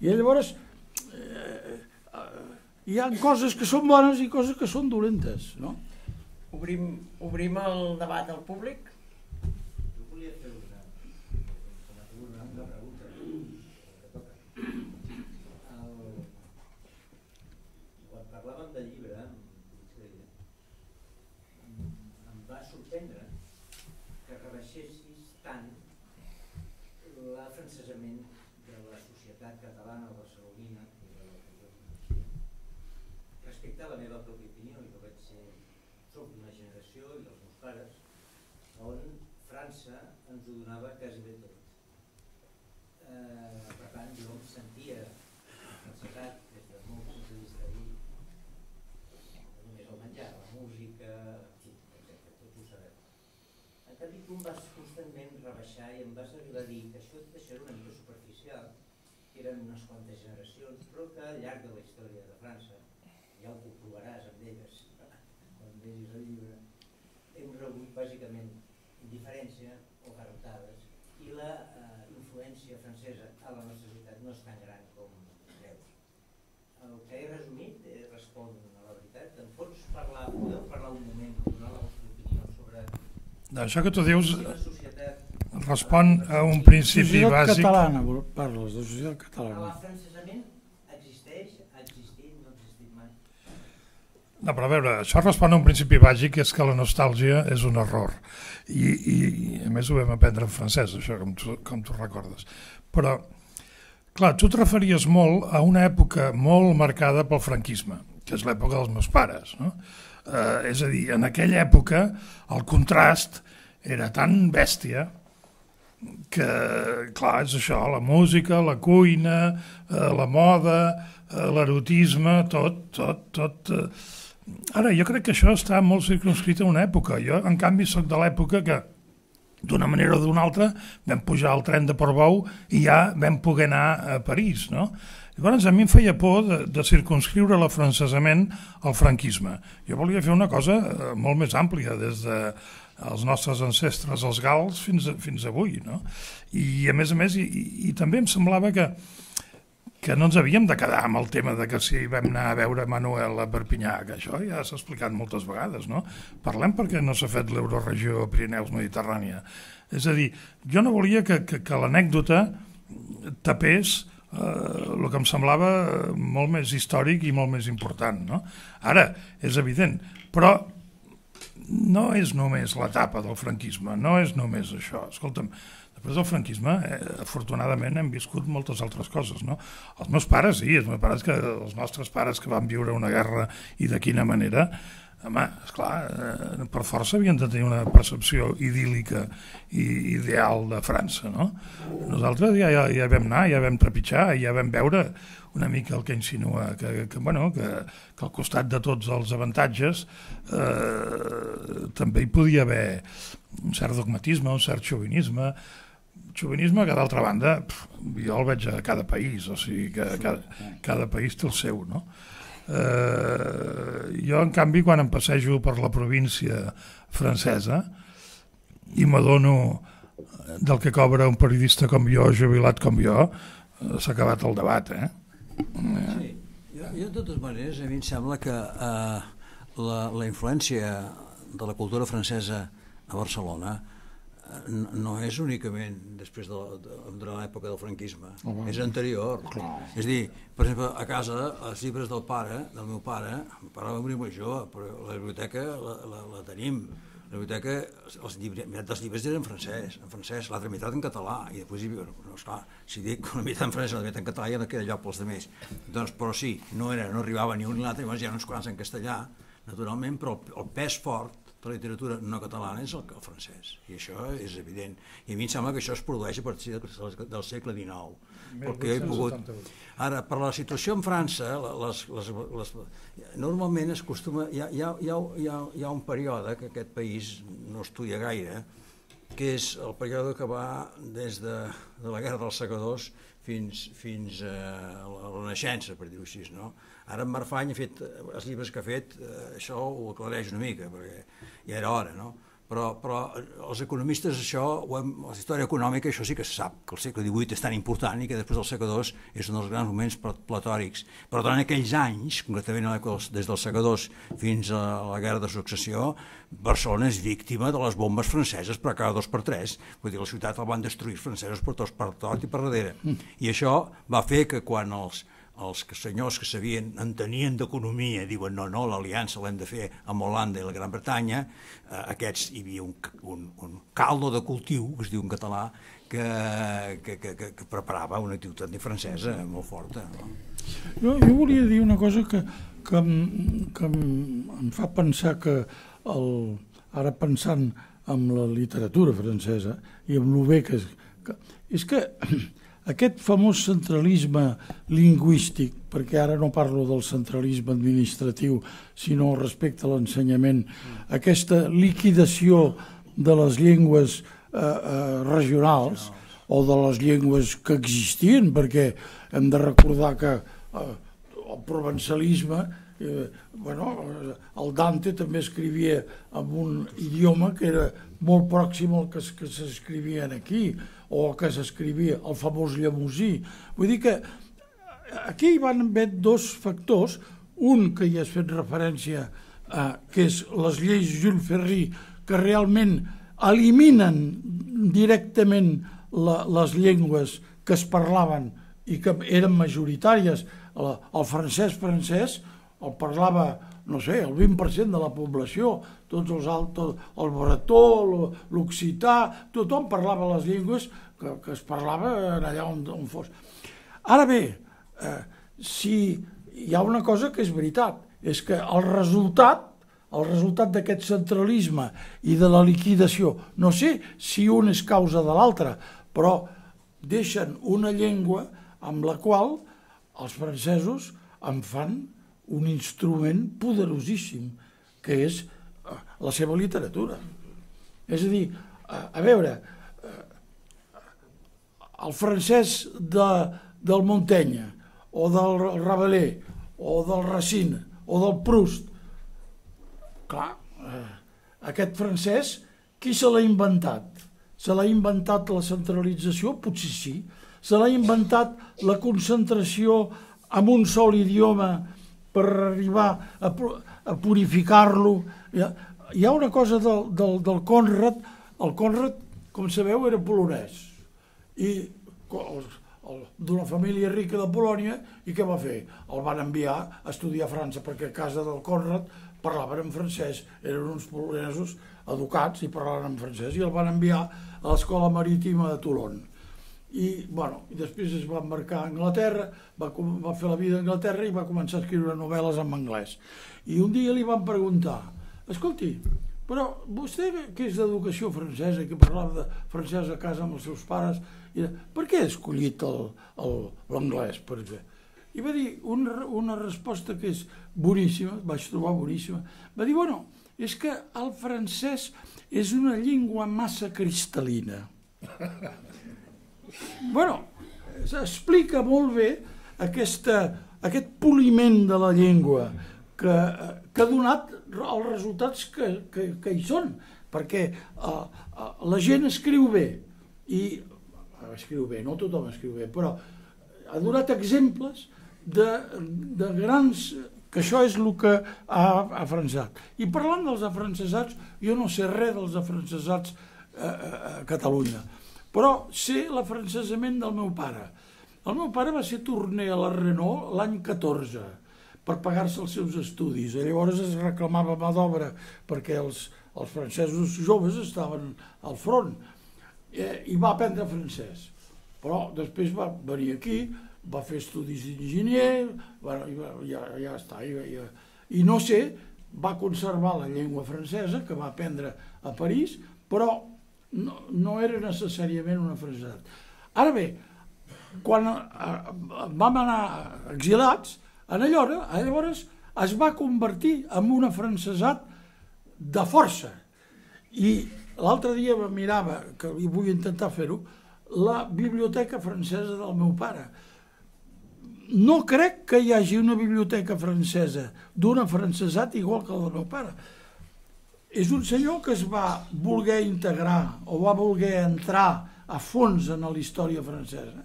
I llavors eh, eh, hi ha coses que són bones i coses que són dolentes, no?
Obrim, obrim el debat al públic?
Jo volia fer una, una, una pregunta que toca. El, quan parlàvem de llibre, em va sorprendre que rebaixessis tant l'afrancesament de la societat catalana barcelonina i de la cultura francesa. Respecte a la meva pròpia opinió, jo vaig ser, soc d'una generació i dels meus pares, on França ens ho donava quasi bé tot. Eh, per tant, jo em sentia francesat des de molts punts de vista i no només el menjar, la música, en fi, etc. Tots ho sabem. En canvi, tu em vas constantment rebaixar i em vas arribar a dir que això, això era una mica superficial, que eren unes quantes generacions, però que al llarg de la història de França, ja ho comprovaràs amb elles, quan vegis el llibre, hem rebut bàsicament indiferència o garrotades i la eh, influència francesa a la nostra societat no és tan gran com creus. El que he resumit eh, respon a la veritat. Em pots parlar, podeu parlar un moment, donar la vostra opinió sobre
Això que tu dius
la societat,
respon a un principi
societat
bàsic.
catalana, parles de societat catalana.
l'afrancesament existeix, ha existit, no ha existit mai.
No, però a veure, això respon a un principi bàsic, és que la nostàlgia és un error. I, i, i a més ho vam aprendre en francès, això, com tu, com tu recordes. Però, clar, tu et referies molt a una època molt marcada pel franquisme, que és l'època dels meus pares, no? Eh, és a dir, en aquella època el contrast era tan bèstia que, clar, és això, la música, la cuina, eh, la moda, eh, l'erotisme, tot, tot, tot... Eh. Ara, jo crec que això està molt circunscrit a una època. Jo, en canvi, sóc de l'època que d'una manera o d'una altra vam pujar al tren de Portbou i ja vam poder anar a París, no? Llavors, a mi em feia por de, de circunscriure l'afrancesament al franquisme. Jo volia fer una cosa eh, molt més àmplia, des de els nostres ancestres, els gals, fins, a, fins avui, no? I, a més a més, i, i, i també em semblava que, que no ens havíem de quedar amb el tema de que si vam anar a veure Manuel a Perpinyà, que això ja s'ha explicat moltes vegades, no? Parlem perquè no s'ha fet l'euroregió Pirineus-Mediterrània. És a dir, jo no volia que, que, que l'anècdota tapés eh, el que em semblava molt més històric i molt més important. No? Ara, és evident, però no és només l'etapa del franquisme, no és només això. Escolta'm, després del franquisme, eh, afortunadament, hem viscut moltes altres coses, no? Els meus pares, sí, els meus pares, que, els nostres pares que van viure una guerra i de quina manera, home, esclar, eh, per força havien de tenir una percepció idíl·lica i ideal de França, no? Nosaltres ja, ja, ja vam anar, ja vam trepitjar, ja vam veure una mica el que insinua, que, que, bueno, que, que al costat de tots els avantatges eh, també hi podia haver un cert dogmatisme, un cert xovinisme, xovinisme que d'altra banda pf, jo el veig a cada país, o sigui que cada, cada país té el seu, no? Eh, jo, en canvi, quan em passejo per la província francesa i m'adono del que cobra un periodista com jo, jubilat com jo, eh, s'ha acabat el debat, eh?
Sí. Jo, jo, de totes maneres, a mi em sembla que eh, la, la influència de la cultura francesa a Barcelona eh, no, no és únicament després de, de, de l'època del franquisme, és anterior. És a dir, per exemple, a casa, els llibres del pare, del meu pare, el pare va morir molt jove, però la biblioteca la, la, la tenim. La biblioteca, els llibres, meitat dels llibres eren en francès, en francès, l'altra meitat en català, i després hi havia, no, esclar, si dic una meitat en francès i la meitat en català ja no queda lloc pels altres. Doncs, però sí, no, era, no arribava ni un ni l'altre, llavors hi ha uns quants en castellà, naturalment, però el, el pes fort de la literatura no catalana és el, el francès, i això és evident. I a mi em sembla que això es produeix a partir del, segle XIX, perquè jo he pogut...
1878.
Ara, per la situació en França, les, les, les, normalment es costuma... Hi ha, hi, ha, hi, ha, hi, ha, hi ha un període que aquest país no estudia gaire, que és el període que va des de, de la Guerra dels Segadors fins, fins a la Renaixença, per dir-ho així. No? Ara en Marfany ha fet, eh, els llibres que ha fet, eh, això ho aclareix una mica, perquè ja era hora, no? però, però els economistes això, ho hem, la història econòmica, això sí que se sap, que el segle XVIII és tan important i que després del segle II és un dels grans moments platòrics. Però durant aquells anys, concretament des del segle II fins a la Guerra de Successió, Barcelona és víctima de les bombes franceses per cada dos per tres. Vull dir, la ciutat la van destruir els francesos per tots per tot i per darrere. I això va fer que quan els, els que senyors que sabien, entenien d'economia, diuen no, no, l'aliança l'hem de fer amb Holanda i la Gran Bretanya, eh, aquests hi havia un, un, un caldo de cultiu, que es diu en català, que, que, que, que, que preparava una activitat francesa molt forta. No?
Jo, jo volia dir una cosa que, que, que em fa pensar que el, ara pensant en la literatura francesa i amb el bé que és, que, és que aquest famós centralisme lingüístic, perquè ara no parlo del centralisme administratiu, sinó respecte a l'ensenyament, aquesta liquidació de les llengües eh, eh, regionals o de les llengües que existien, perquè hem de recordar que eh, el provençalisme eh, bueno, el Dante també escrivia en un idioma que era molt pròxim al que, que s'escrivien aquí, o que s'escrivia el famós llemosí. Vull dir que aquí hi van haver dos factors, un que hi has fet referència a, que és les lleis Jules Ferry, que realment eliminen directament la, les llengües que es parlaven i que eren majoritàries. El francès francès el parlava no sé, el 20% de la població, tots els altos, el bretó, l'occità, tothom parlava les llengües que, que es parlava allà on, on fos. Ara bé, eh, si hi ha una cosa que és veritat, és que el resultat el resultat d'aquest centralisme i de la liquidació, no sé si un és causa de l'altre, però deixen una llengua amb la qual els francesos en fan un instrument poderosíssim, que és eh, la seva literatura. És a dir, a, a veure, eh, el francès de, del Montaigne, o del Rabelais, o del Racine, o del Proust, clar, eh, aquest francès, qui se l'ha inventat? Se l'ha inventat la centralització? Potser sí. Se l'ha inventat la concentració en un sol idioma per arribar a, a purificar-lo. Hi, hi ha una cosa del, del, del Conrad, el Conrad, com sabeu, era polonès, i d'una família rica de Polònia, i què va fer? El van enviar a estudiar a França, perquè a casa del Conrad parlaven en francès, eren uns polonesos educats i parlaven en francès, i el van enviar a l'escola marítima de Toulon i, bueno, i després es va embarcar a Anglaterra, va, va fer la vida a Anglaterra i va començar a escriure novel·les en anglès. I un dia li van preguntar, escolti, però vostè que és d'educació francesa, que parlava de francès a casa amb els seus pares, i, per què ha escollit l'anglès? I va dir una, una resposta que és boníssima, vaig trobar boníssima, va dir, bueno, és que el francès és una llengua massa cristal·lina. bueno, s'explica molt bé aquesta, aquest poliment de la llengua que, que ha donat els resultats que, que, que hi són, perquè uh, uh, la gent escriu bé i escriu bé, no tothom escriu bé, però ha donat exemples de, de grans que això és el que ha afrancesat. I parlant dels afrancesats, jo no sé res dels afrancesats a Catalunya però sé l'afrancesament del meu pare. El meu pare va ser torner a la Renault l'any 14 per pagar-se els seus estudis. I llavors es reclamava mà d'obra perquè els, els francesos joves estaven al front eh, i va aprendre francès. Però després va venir aquí, va fer estudis d'enginyer, bueno, ja, ja està. I, ja, I no sé, va conservar la llengua francesa que va aprendre a París, però no, no era necessàriament una frasedat. Ara bé, quan eh, vam anar exilats, en allò, llavors es va convertir en un afrancesat de força. I l'altre dia mirava, que hi vull intentar fer-ho, la biblioteca francesa del meu pare. No crec que hi hagi una biblioteca francesa d'un francesat igual que el del meu pare. És un senyor que es va voler integrar o va voler entrar a fons en la història francesa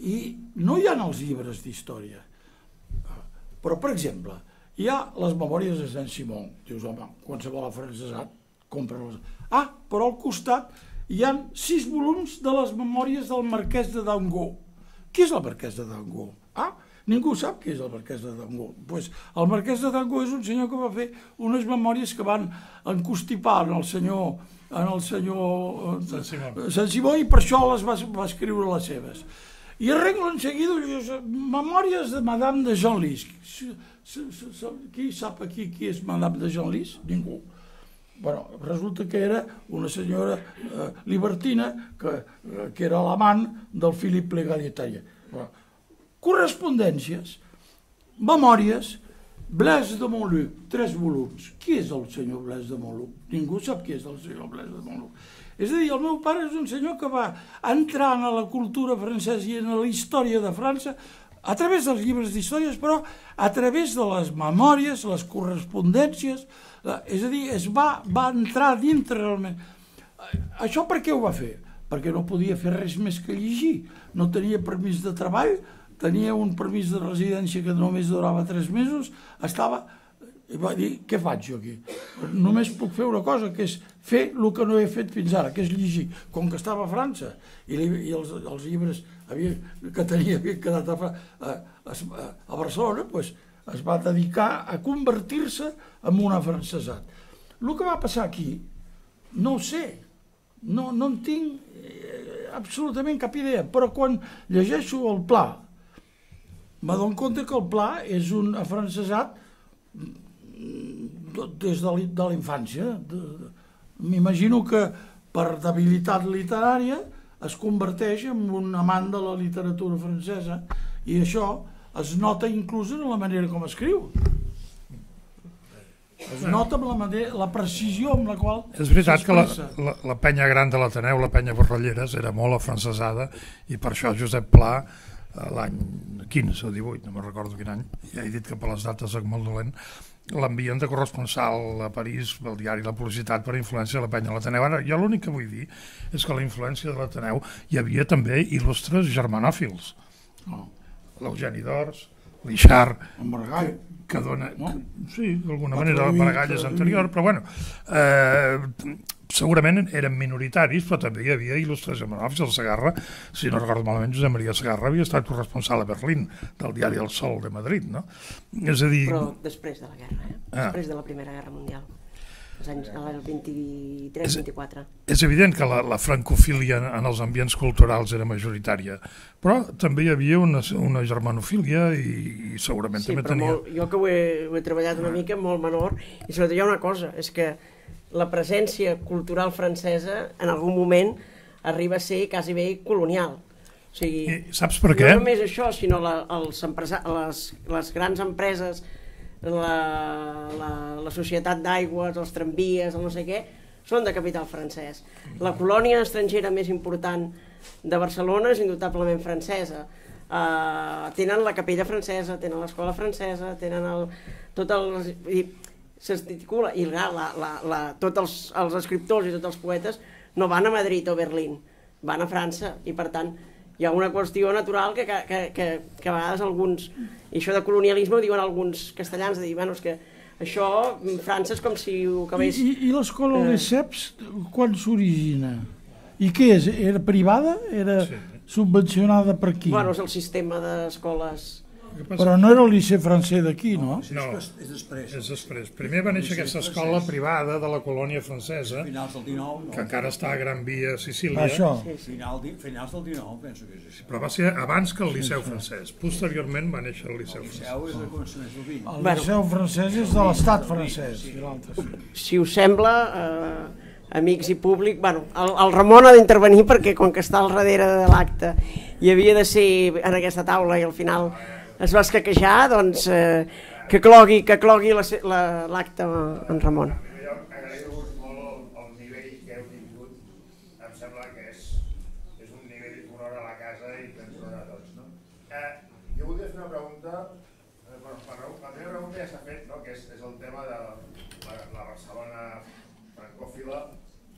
i no hi ha els llibres d'història. Però, per exemple, hi ha les memòries de Saint-Simon. Dius, home, qualsevol afrancesat compra-les. Ah, però al costat hi han sis volums de les memòries del marquès de Dangó. Qui és el marquès de Dangó? Ah, ningú sap qui és el marquès de Dangó. Pues, el marquès de Dangó és un senyor que va fer unes memòries que van encostipar en el senyor en el senyor
Sant Simó.
Sant Simó i per això les va, va escriure les seves. I arreglo en seguida memòries de Madame de Genlis. Qui sap aquí qui és Madame de Genlis? Ningú. Bueno, resulta que era una senyora eh, libertina que, eh, que era l'amant del Philippe Legalitaire. Bueno, correspondències, memòries, Blaise de Montluc, tres volums. Qui és el senyor Blaise de Montluc? Ningú sap qui és el senyor Blaise de Montluc. És a dir, el meu pare és un senyor que va entrar en la cultura francesa i en la història de França a través dels llibres d'històries, però a través de les memòries, les correspondències, és a dir, es va, va entrar dintre realment. Això per què ho va fer? Perquè no podia fer res més que llegir. No tenia permís de treball, tenia un permís de residència que només durava tres mesos, estava... I va dir, què faig jo aquí? Només puc fer una cosa, que és fer el que no he fet fins ara, que és llegir. Com que estava a França i, li, i els, els llibres havia, que tenia havien quedat a, a, a, Barcelona, doncs es va dedicar a convertir-se en un afrancesat. El que va passar aquí, no ho sé, no, no en tinc eh, absolutament cap idea, però quan llegeixo el pla, m'adono compte que el pla és un afrancesat des de, de la infància. M'imagino que per debilitat literària es converteix en un amant de la literatura francesa i això es nota inclús en la manera com escriu. Es nota amb la, manera, la precisió amb la qual
És veritat que la, la, la penya gran de l'Ateneu, la penya Borrelleres, era molt afrancesada i per això Josep Pla, l'any 15 o 18, no me'n recordo quin any, ja he dit que per les dates soc molt dolent, l'envien de corresponsal a París pel diari La Publicitat per influència de la penya de l'Ateneu. Ara, jo l'únic que vull dir és que la influència de l'Ateneu hi havia també il·lustres germanòfils.
No,
L'Eugeni d'Ors,
en Margall.
que dona...
No?
Que, sí, d'alguna manera el
traduir,
Maragall és anterior, però bueno, eh, segurament eren minoritaris, però també hi havia il·lustres germanòfils. El Segarra, si no recordo malament, Josep Maria Segarra havia estat corresponsal a Berlín, del diari El Sol de Madrid, no? És a dir...
Però després de la guerra, eh?
Ah.
Després de la Primera Guerra Mundial. Els anys el 23-24.
És evident que la, la francofília en els ambients culturals era majoritària, però també hi havia una, una germanofília i, i segurament
Sí,
també tenia...
molt, jo que ho he, ho he treballat una mica molt menor, i sobretot hi ha una cosa, és que la presència cultural francesa en algun moment arriba a ser quasi bé colonial. O sigui,
I saps per què?
no només això, sinó la, els les, les grans empreses, la, la, la societat d'aigües, els tramvies, el no sé què, són de capital francès. La colònia estrangera més important de Barcelona és indubtablement francesa. Uh, tenen la capella francesa, tenen l'escola francesa, tenen el, tot el... S'articula, i la, la, la, la, tots els, els escriptors i tots els poetes no van a Madrid o Berlín, van a França, i per tant hi ha una qüestió natural que, que, que, que, que a vegades alguns, i això de colonialisme ho diuen alguns castellans, de dir, bueno, és que això, França és com si ho
I,
acabés...
i, i l'escola
Eh.
Lesseps, quan s'origina? I què és? Era privada? Era
Sí.
subvencionada per qui?
Bueno, és el sistema d'escoles...
Però no era el liceu francès d'aquí, no?
Això
No.
és, és després.
És després. Primer va néixer aquesta escola privada de la colònia francesa,
Finals del 19,
que encara està a Gran Via, a Sicília,
Això.
Sí, sí.
Final, finals del 19, penso que és així.
però va ser abans que el Liceu francès. Posteriorment va néixer el Liceu
El
francès.
Liceu és de Constantí del 20.
El liceu francès és de l'estat francès. Sí.
si us sembla, eh, amics i públic, bueno, el, el Ramon ha d'intervenir perquè com que està al darrere de l'acte i havia de ser en aquesta taula i al final es va escaquejar, doncs eh, que clogui, que clogui la se- la- l'acte la, en Ramon.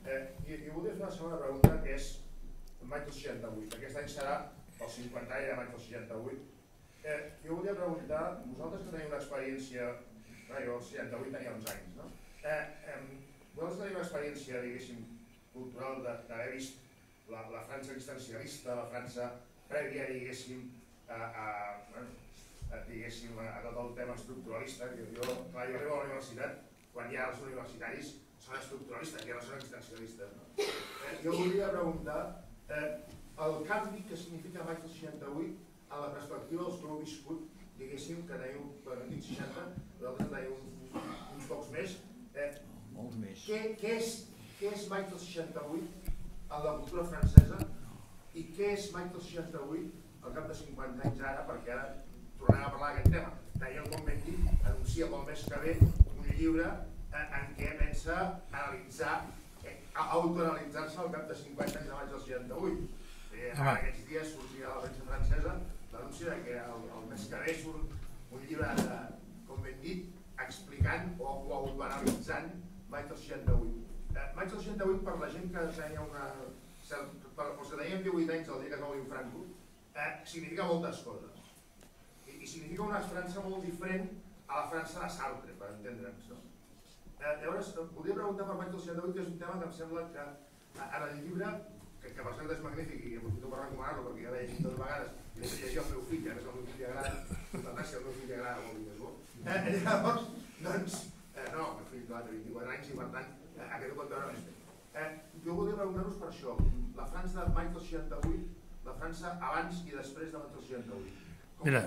Eh, maig del 68. Aquest any serà el 50 any de maig del 68. Eh, jo volia preguntar, vosaltres que teniu una experiència, no, jo al 68 tenia 11 anys, no? Eh, eh, vosaltres teniu una experiència, diguéssim, cultural d'haver vist la, la França existencialista, la França prèvia, diguéssim, a, a, a, diguéssim, a, a tot el tema estructuralista. Jo, jo, clar, jo arribo a la universitat, quan ja els universitaris són estructuralistes, ja no són existencialistes. No? Eh, jo volia preguntar eh, el canvi que significa del 68 a la perspectiva dels que heu viscut, diguéssim, que teniu, per dic 60, vosaltres teniu uns, uns pocs més. Eh,
Molts més.
què, què, és, què és del 68 en la cultura francesa i què és del 68 al cap de 50 anys ara, perquè ara tornem a parlar d'aquest tema. Daniel Conventi anuncia pel mes que ve un llibre en, en què pensa analitzar, eh, autoanalitzar-se al cap de 50 anys de maig del 68. Eh, ara aquests dies sortia a la premsa francesa l'anunci de que el, el mes que ve surt un llibre de Conventi explicant o, o autoanalitzant maig del 68. Eh, maig del 68 per la gent que tenia una... per els que tenien 18 anys el dia que es va morir Franco, eh, significa moltes coses. I, I significa una França molt diferent a la França de Sartre, per entendre'ns. No? Eh, llavors, podria preguntar per maig del 68, que és un tema que em sembla que en el llibre, que, que per cert és magnífic i aprofito per recomanar-lo perquè ja l'he llegit dues vegades i l'he llegit al meu fill, ja que és el meu fill agrada, tota gràcia, el meu fill agrada molt més bo. Eh, llavors, doncs, eh, no, el fill clar, té 24 anys i per tant eh, aquest ho pot veure més bé. Eh, jo volia preguntar-vos per això, la França del maig del 68, la França abans i després de maig del 68. Com,
Mira,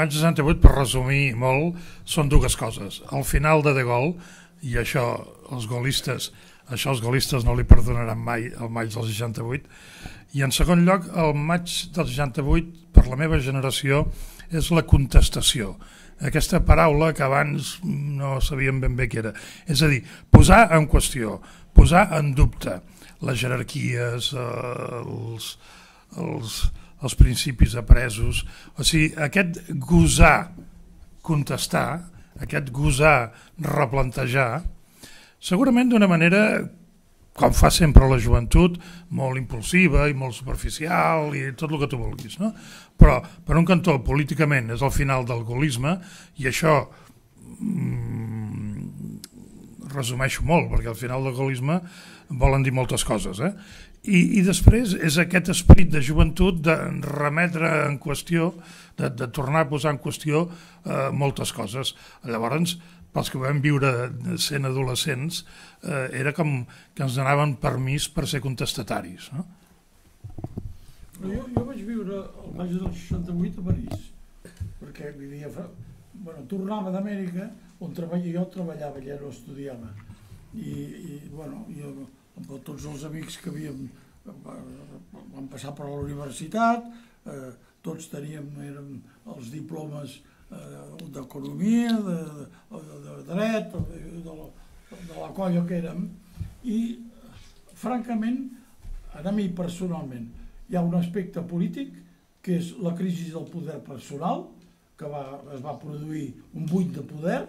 maig 68, per resumir molt, són dues coses. Al final de De Gaulle, i això els golistes, això els golistes no li perdonaran mai el maig del 68, i en segon lloc, el maig del 68, per la meva generació, és la contestació. Aquesta paraula que abans no sabíem ben bé què era. És a dir, posar en qüestió, posar en dubte les jerarquies, eh, els, els, els principis apresos, o sigui, aquest gosar contestar, aquest gosar replantejar, segurament d'una manera, com fa sempre la joventut, molt impulsiva i molt superficial i tot el que tu vulguis, no? Però, per un cantó, políticament és el final del golisme i això mm, resumeixo molt, perquè al final del golisme volen dir moltes coses, eh? I, i després és aquest esperit de joventut de remetre en qüestió, de, de tornar a posar en qüestió eh, moltes coses. Llavors, pels que vam viure sent adolescents, eh, era com que ens donaven permís per ser contestataris. No?
Jo, jo vaig viure el maig del 68 a París, perquè vivia... Bueno, tornava d'Amèrica, on treballa, jo treballava, ja no estudiava. I, i bueno, jo, amb tots els amics que havíem vam passar per la universitat, eh, tots teníem érem els diplomes d'economia, de, de, de dret, de, de, la, de la colla que érem, i francament, a mi personalment, hi ha un aspecte polític que és la crisi del poder personal, que va, es va produir un buit de poder,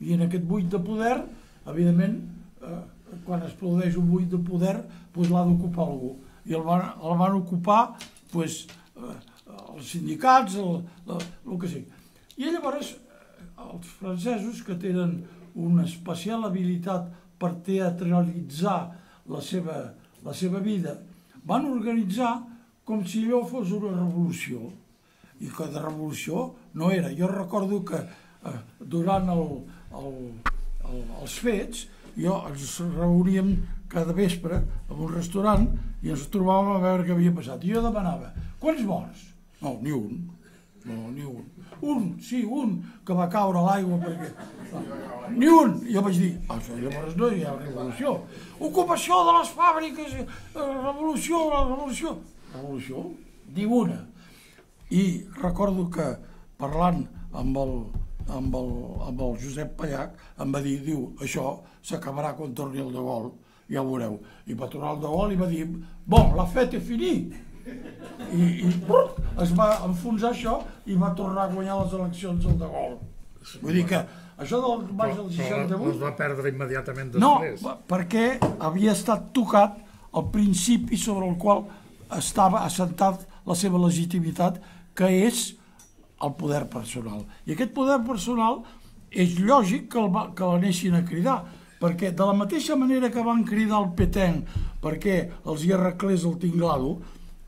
i en aquest buit de poder, evidentment, eh, quan es produeix un buit de poder, doncs l'ha d'ocupar algú. I el van, el van ocupar doncs, eh, els sindicats, el, el, el que sigui. I llavors, eh, els francesos, que tenen una especial habilitat per teatralitzar la seva, la seva vida, van organitzar com si allò fos una revolució. I que de revolució no era. Jo recordo que eh, durant el, el, el, els fets jo ens reuníem cada vespre en un restaurant i ens trobàvem a veure què havia passat. I jo demanava, quants morts? No, ni un. No, ni un. Un, sí, un, que va caure a l'aigua perquè... Ni un. I jo vaig dir, ah, això llavors no hi ha revolució. Ocupació de les fàbriques, eh, revolució, la revolució. Revolució? Ni una. I recordo que parlant amb el, amb el, amb el Josep Pallac em va dir, diu, això s'acabarà quan torni el de gol. ja ho veureu. I va tornar el de Gaulle i va dir, bon, la fête est finie. I, i brrr, es va enfonsar això i va tornar a guanyar les eleccions el de Gaulle. Vull dir que això del maig del
Però els
68...
va perdre immediatament
No,
després.
perquè havia estat tocat el principi sobre el qual estava assentat la seva legitimitat, que és el poder personal. I aquest poder personal és lògic que, el va, que l'anessin a cridar, perquè de la mateixa manera que van cridar el Petén perquè els hi arreglés el tinglado,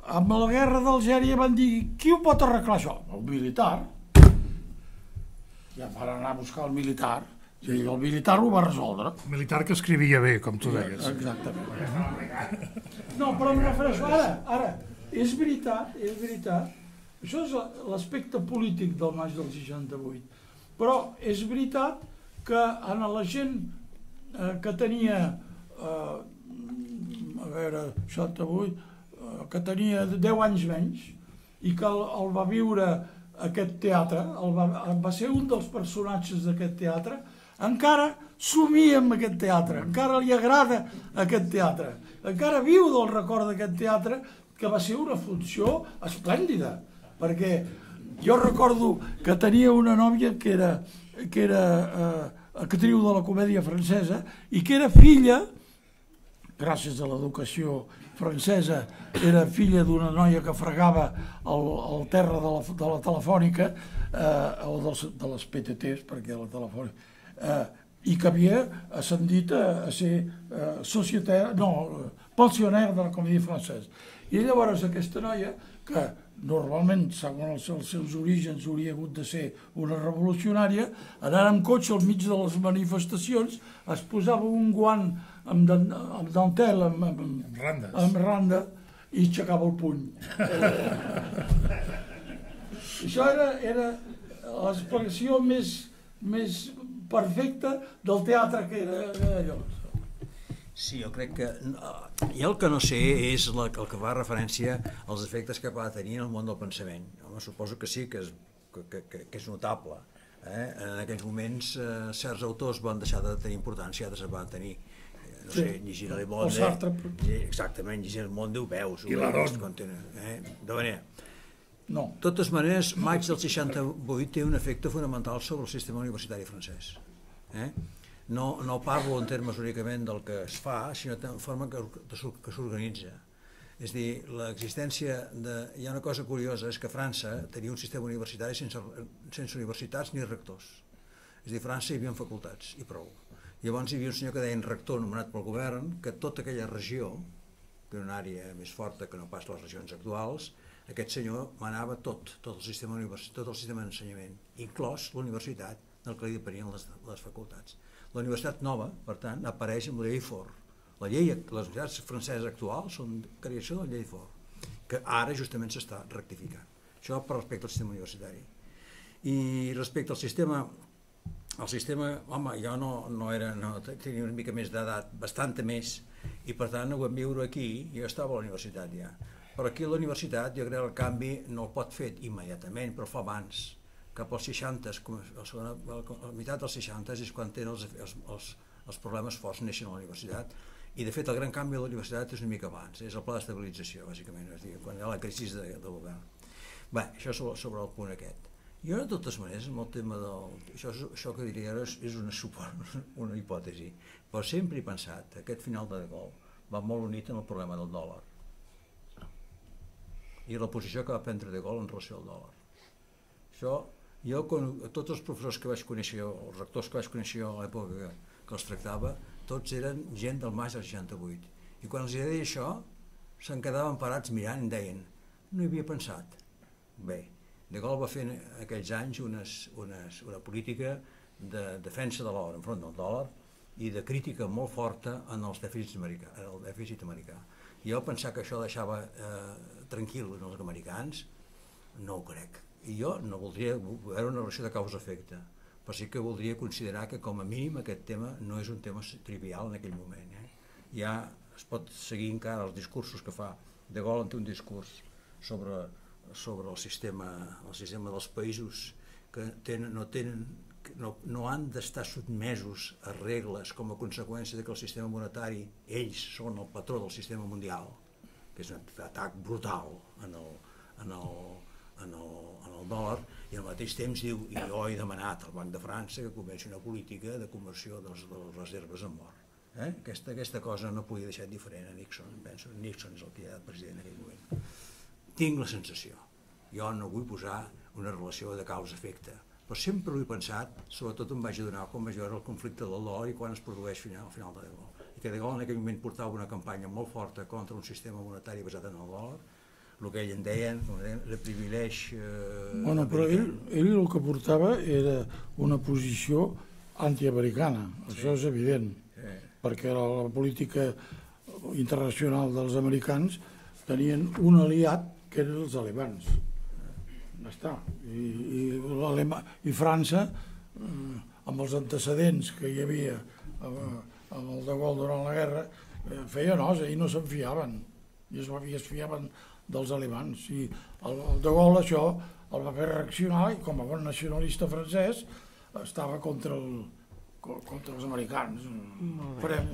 amb la guerra d'Algèria van dir qui ho pot arreglar això? El militar. Ja van anar a buscar el militar i el militar ho va resoldre.
Militar que escrivia bé, com tu deies.
Exactament. No, però em refereixo, ara, ara, és veritat, és veritat, això és l'aspecte polític del maig del 68, però és veritat que en la gent eh, que tenia, eh, a veure, 68, eh, que tenia 10 anys menys, i que el, el va viure aquest teatre, el va, va ser un dels personatges d'aquest teatre, encara somia amb aquest teatre, encara li agrada aquest teatre, encara viu del record d'aquest teatre, que va ser una funció esplèndida, perquè jo recordo que tenia una nòvia que era, que era eh, actriu de la comèdia francesa i que era filla, gràcies a l'educació francesa, era filla d'una noia que fregava el, el terra de la, de la telefònica, eh, o dels, de les PTTs, perquè la telefònica, eh, i que havia ascendit a, a ser eh, società, no, pensionnaire de la comèdia francesa. I llavors aquesta noia, que normalment, segons els seus orígens, hauria hagut de ser una revolucionària, anant amb cotxe al mig de les manifestacions, es posava un guant amb, dan- amb dantel, amb, amb,
Amb randes.
amb randa, i aixecava el puny. Això era, era l'explicació més, més perfecta del teatre que era, era allò.
Sí, jo crec que... Jo el que no sé és la, el que fa referència als efectes que va tenir en el món del pensament. Home, suposo que sí, que és, que, que, que, és notable. Eh? En aquells moments eh, certs autors van deixar de tenir importància, altres es van tenir. Eh, No
Sí.
sé, llegir Le
O
Monde...
Sartre.
lle- Exactament, llegir El Monde ho veus. ho
I l'Aron.
quan tenen, Eh? De manera,
No.
de totes maneres, maig del 68 té un efecte fonamental sobre el sistema universitari francès. Eh? No, no parlo en termes únicament del que es fa, sinó de forma que, que s'organitza. És a dir, l'existència de... Hi ha una cosa curiosa, és que França tenia un sistema universitari sense, sense universitats ni rectors. És a dir, a França hi havia facultats, i prou. Llavors hi havia un senyor que deien rector nomenat pel govern, que tota aquella regió, que era una àrea més forta que no pas les regions actuals, aquest senyor manava tot, tot el sistema, tot el sistema d'ensenyament, inclòs la universitat del que li depenien les, les facultats. La universitat nova, per tant, apareix amb la llei Fort. La llei, les universitats franceses actuals són creació de la llei Fort, que ara justament s'està rectificant. Això per respecte al sistema universitari. I respecte al sistema el sistema, home, jo no, no era, no, tenia una mica més d'edat, bastanta més, i per tant ho vam viure aquí, jo estava a la universitat ja. Però aquí a la universitat jo crec que el canvi no el pot fer immediatament, però fa abans, cap als 60, com a, segona, la meitat dels 60 és quan tenen els, els, els, els problemes forts neixen a la universitat, i de fet el gran canvi a la universitat és una mica abans, és el pla d'estabilització, bàsicament, és dir, quan hi ha la crisi de, de govern. Bé, això sobre, sobre el punt aquest. Jo, de totes maneres, amb el tema del... Això, això que diria ara és, una, suport, una hipòtesi, però sempre he pensat que aquest final de Gaulle va molt unit en el problema del dòlar i la posició que va prendre De Gaulle en relació al dòlar. Això, jo, quan, tots els professors que vaig conèixer, els rectors que vaig conèixer a l'època que, que els tractava, tots eren gent del maig del 68. I quan els deia això, se'n quedaven parats mirant i deien no hi havia pensat. Bé, De Gaulle va fer aquells anys unes, unes, una política de defensa de l'or enfront del dòlar i de crítica molt forta en els dèficits americà, en el dèficit americà. I jo pensar que això deixava eh, tranquil els americans, no ho crec. I jo no voldria veure una relació de causa-efecte, però sí que voldria considerar que com a mínim aquest tema no és un tema trivial en aquell moment. Eh? Ja es pot seguir encara els discursos que fa. De Gaulle en té un discurs sobre, sobre el, sistema, el sistema dels països que tenen, no tenen no, no han d'estar sotmesos a regles com a conseqüència de que el sistema monetari, ells són el patró del sistema mundial, que és un atac brutal en el, en el, en el, en el dòlar, i al mateix temps diu, i jo he demanat al Banc de França que comenci una política de conversió de les, de les reserves en or. Eh? Aquesta, aquesta cosa no podia deixar diferent a Nixon, penso. Nixon és el que hi ha de president en aquell moment. Tinc la sensació, jo no vull posar una relació de causa-efecte, però sempre ho he pensat, sobretot em vaig adonar quan vaig veure el conflicte del dòlar i quan es produeix final, al final de De Gaulle. I que De en aquell moment portava una campanya molt forta contra un sistema monetari basat en el dòlar, el que ell en deien, com deien el privilegi eh,
Bueno, però ell, ell el que portava era una posició antiamericana, això és evident,
Eh,
perquè la, la política internacional dels americans tenien un aliat que eren els alemans. Ja està. I, i, l'Alema- i França, eh, amb els antecedents que hi havia amb, amb el de Gaulle durant la guerra, eh, feia nosa i no se'n fiaven. I es, i es fiaven dels alemans. I el, el de Gaulle això el va fer reaccionar i com a bon nacionalista francès estava contra, el, co- contra els americans. Farem,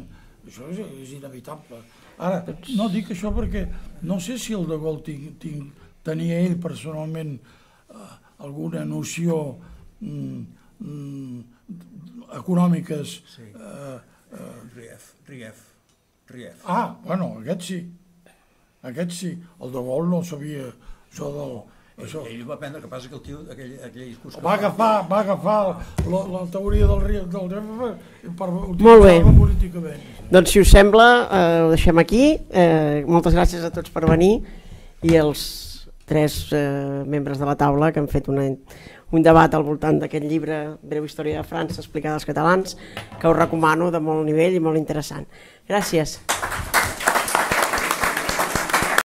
això és, és inevitable. Ara, no dic això perquè no sé si el de Gaulle tinc, tinc, tenia ell personalment eh, alguna noció mm, mm, econòmiques
Sí.
eh,
Rief, Rief, Rief.
Ah, bueno, aquest sí. Aquest sí. El de Gaulle no sabia això del... Això.
Ell, ell va aprendre, que passa que el tio, aquell, aquell discurs
Va
fa-
agafar, va agafar la, la teoria del riu del riu per utilitzar-la políticament.
Doncs si us sembla, eh, ho deixem aquí. Eh, moltes gràcies a tots per venir i els tres eh, membres de la taula que han fet una, un debat al voltant d'aquest llibre Breu història de França explicada als catalans que us recomano de molt nivell i molt interessant. Gràcies.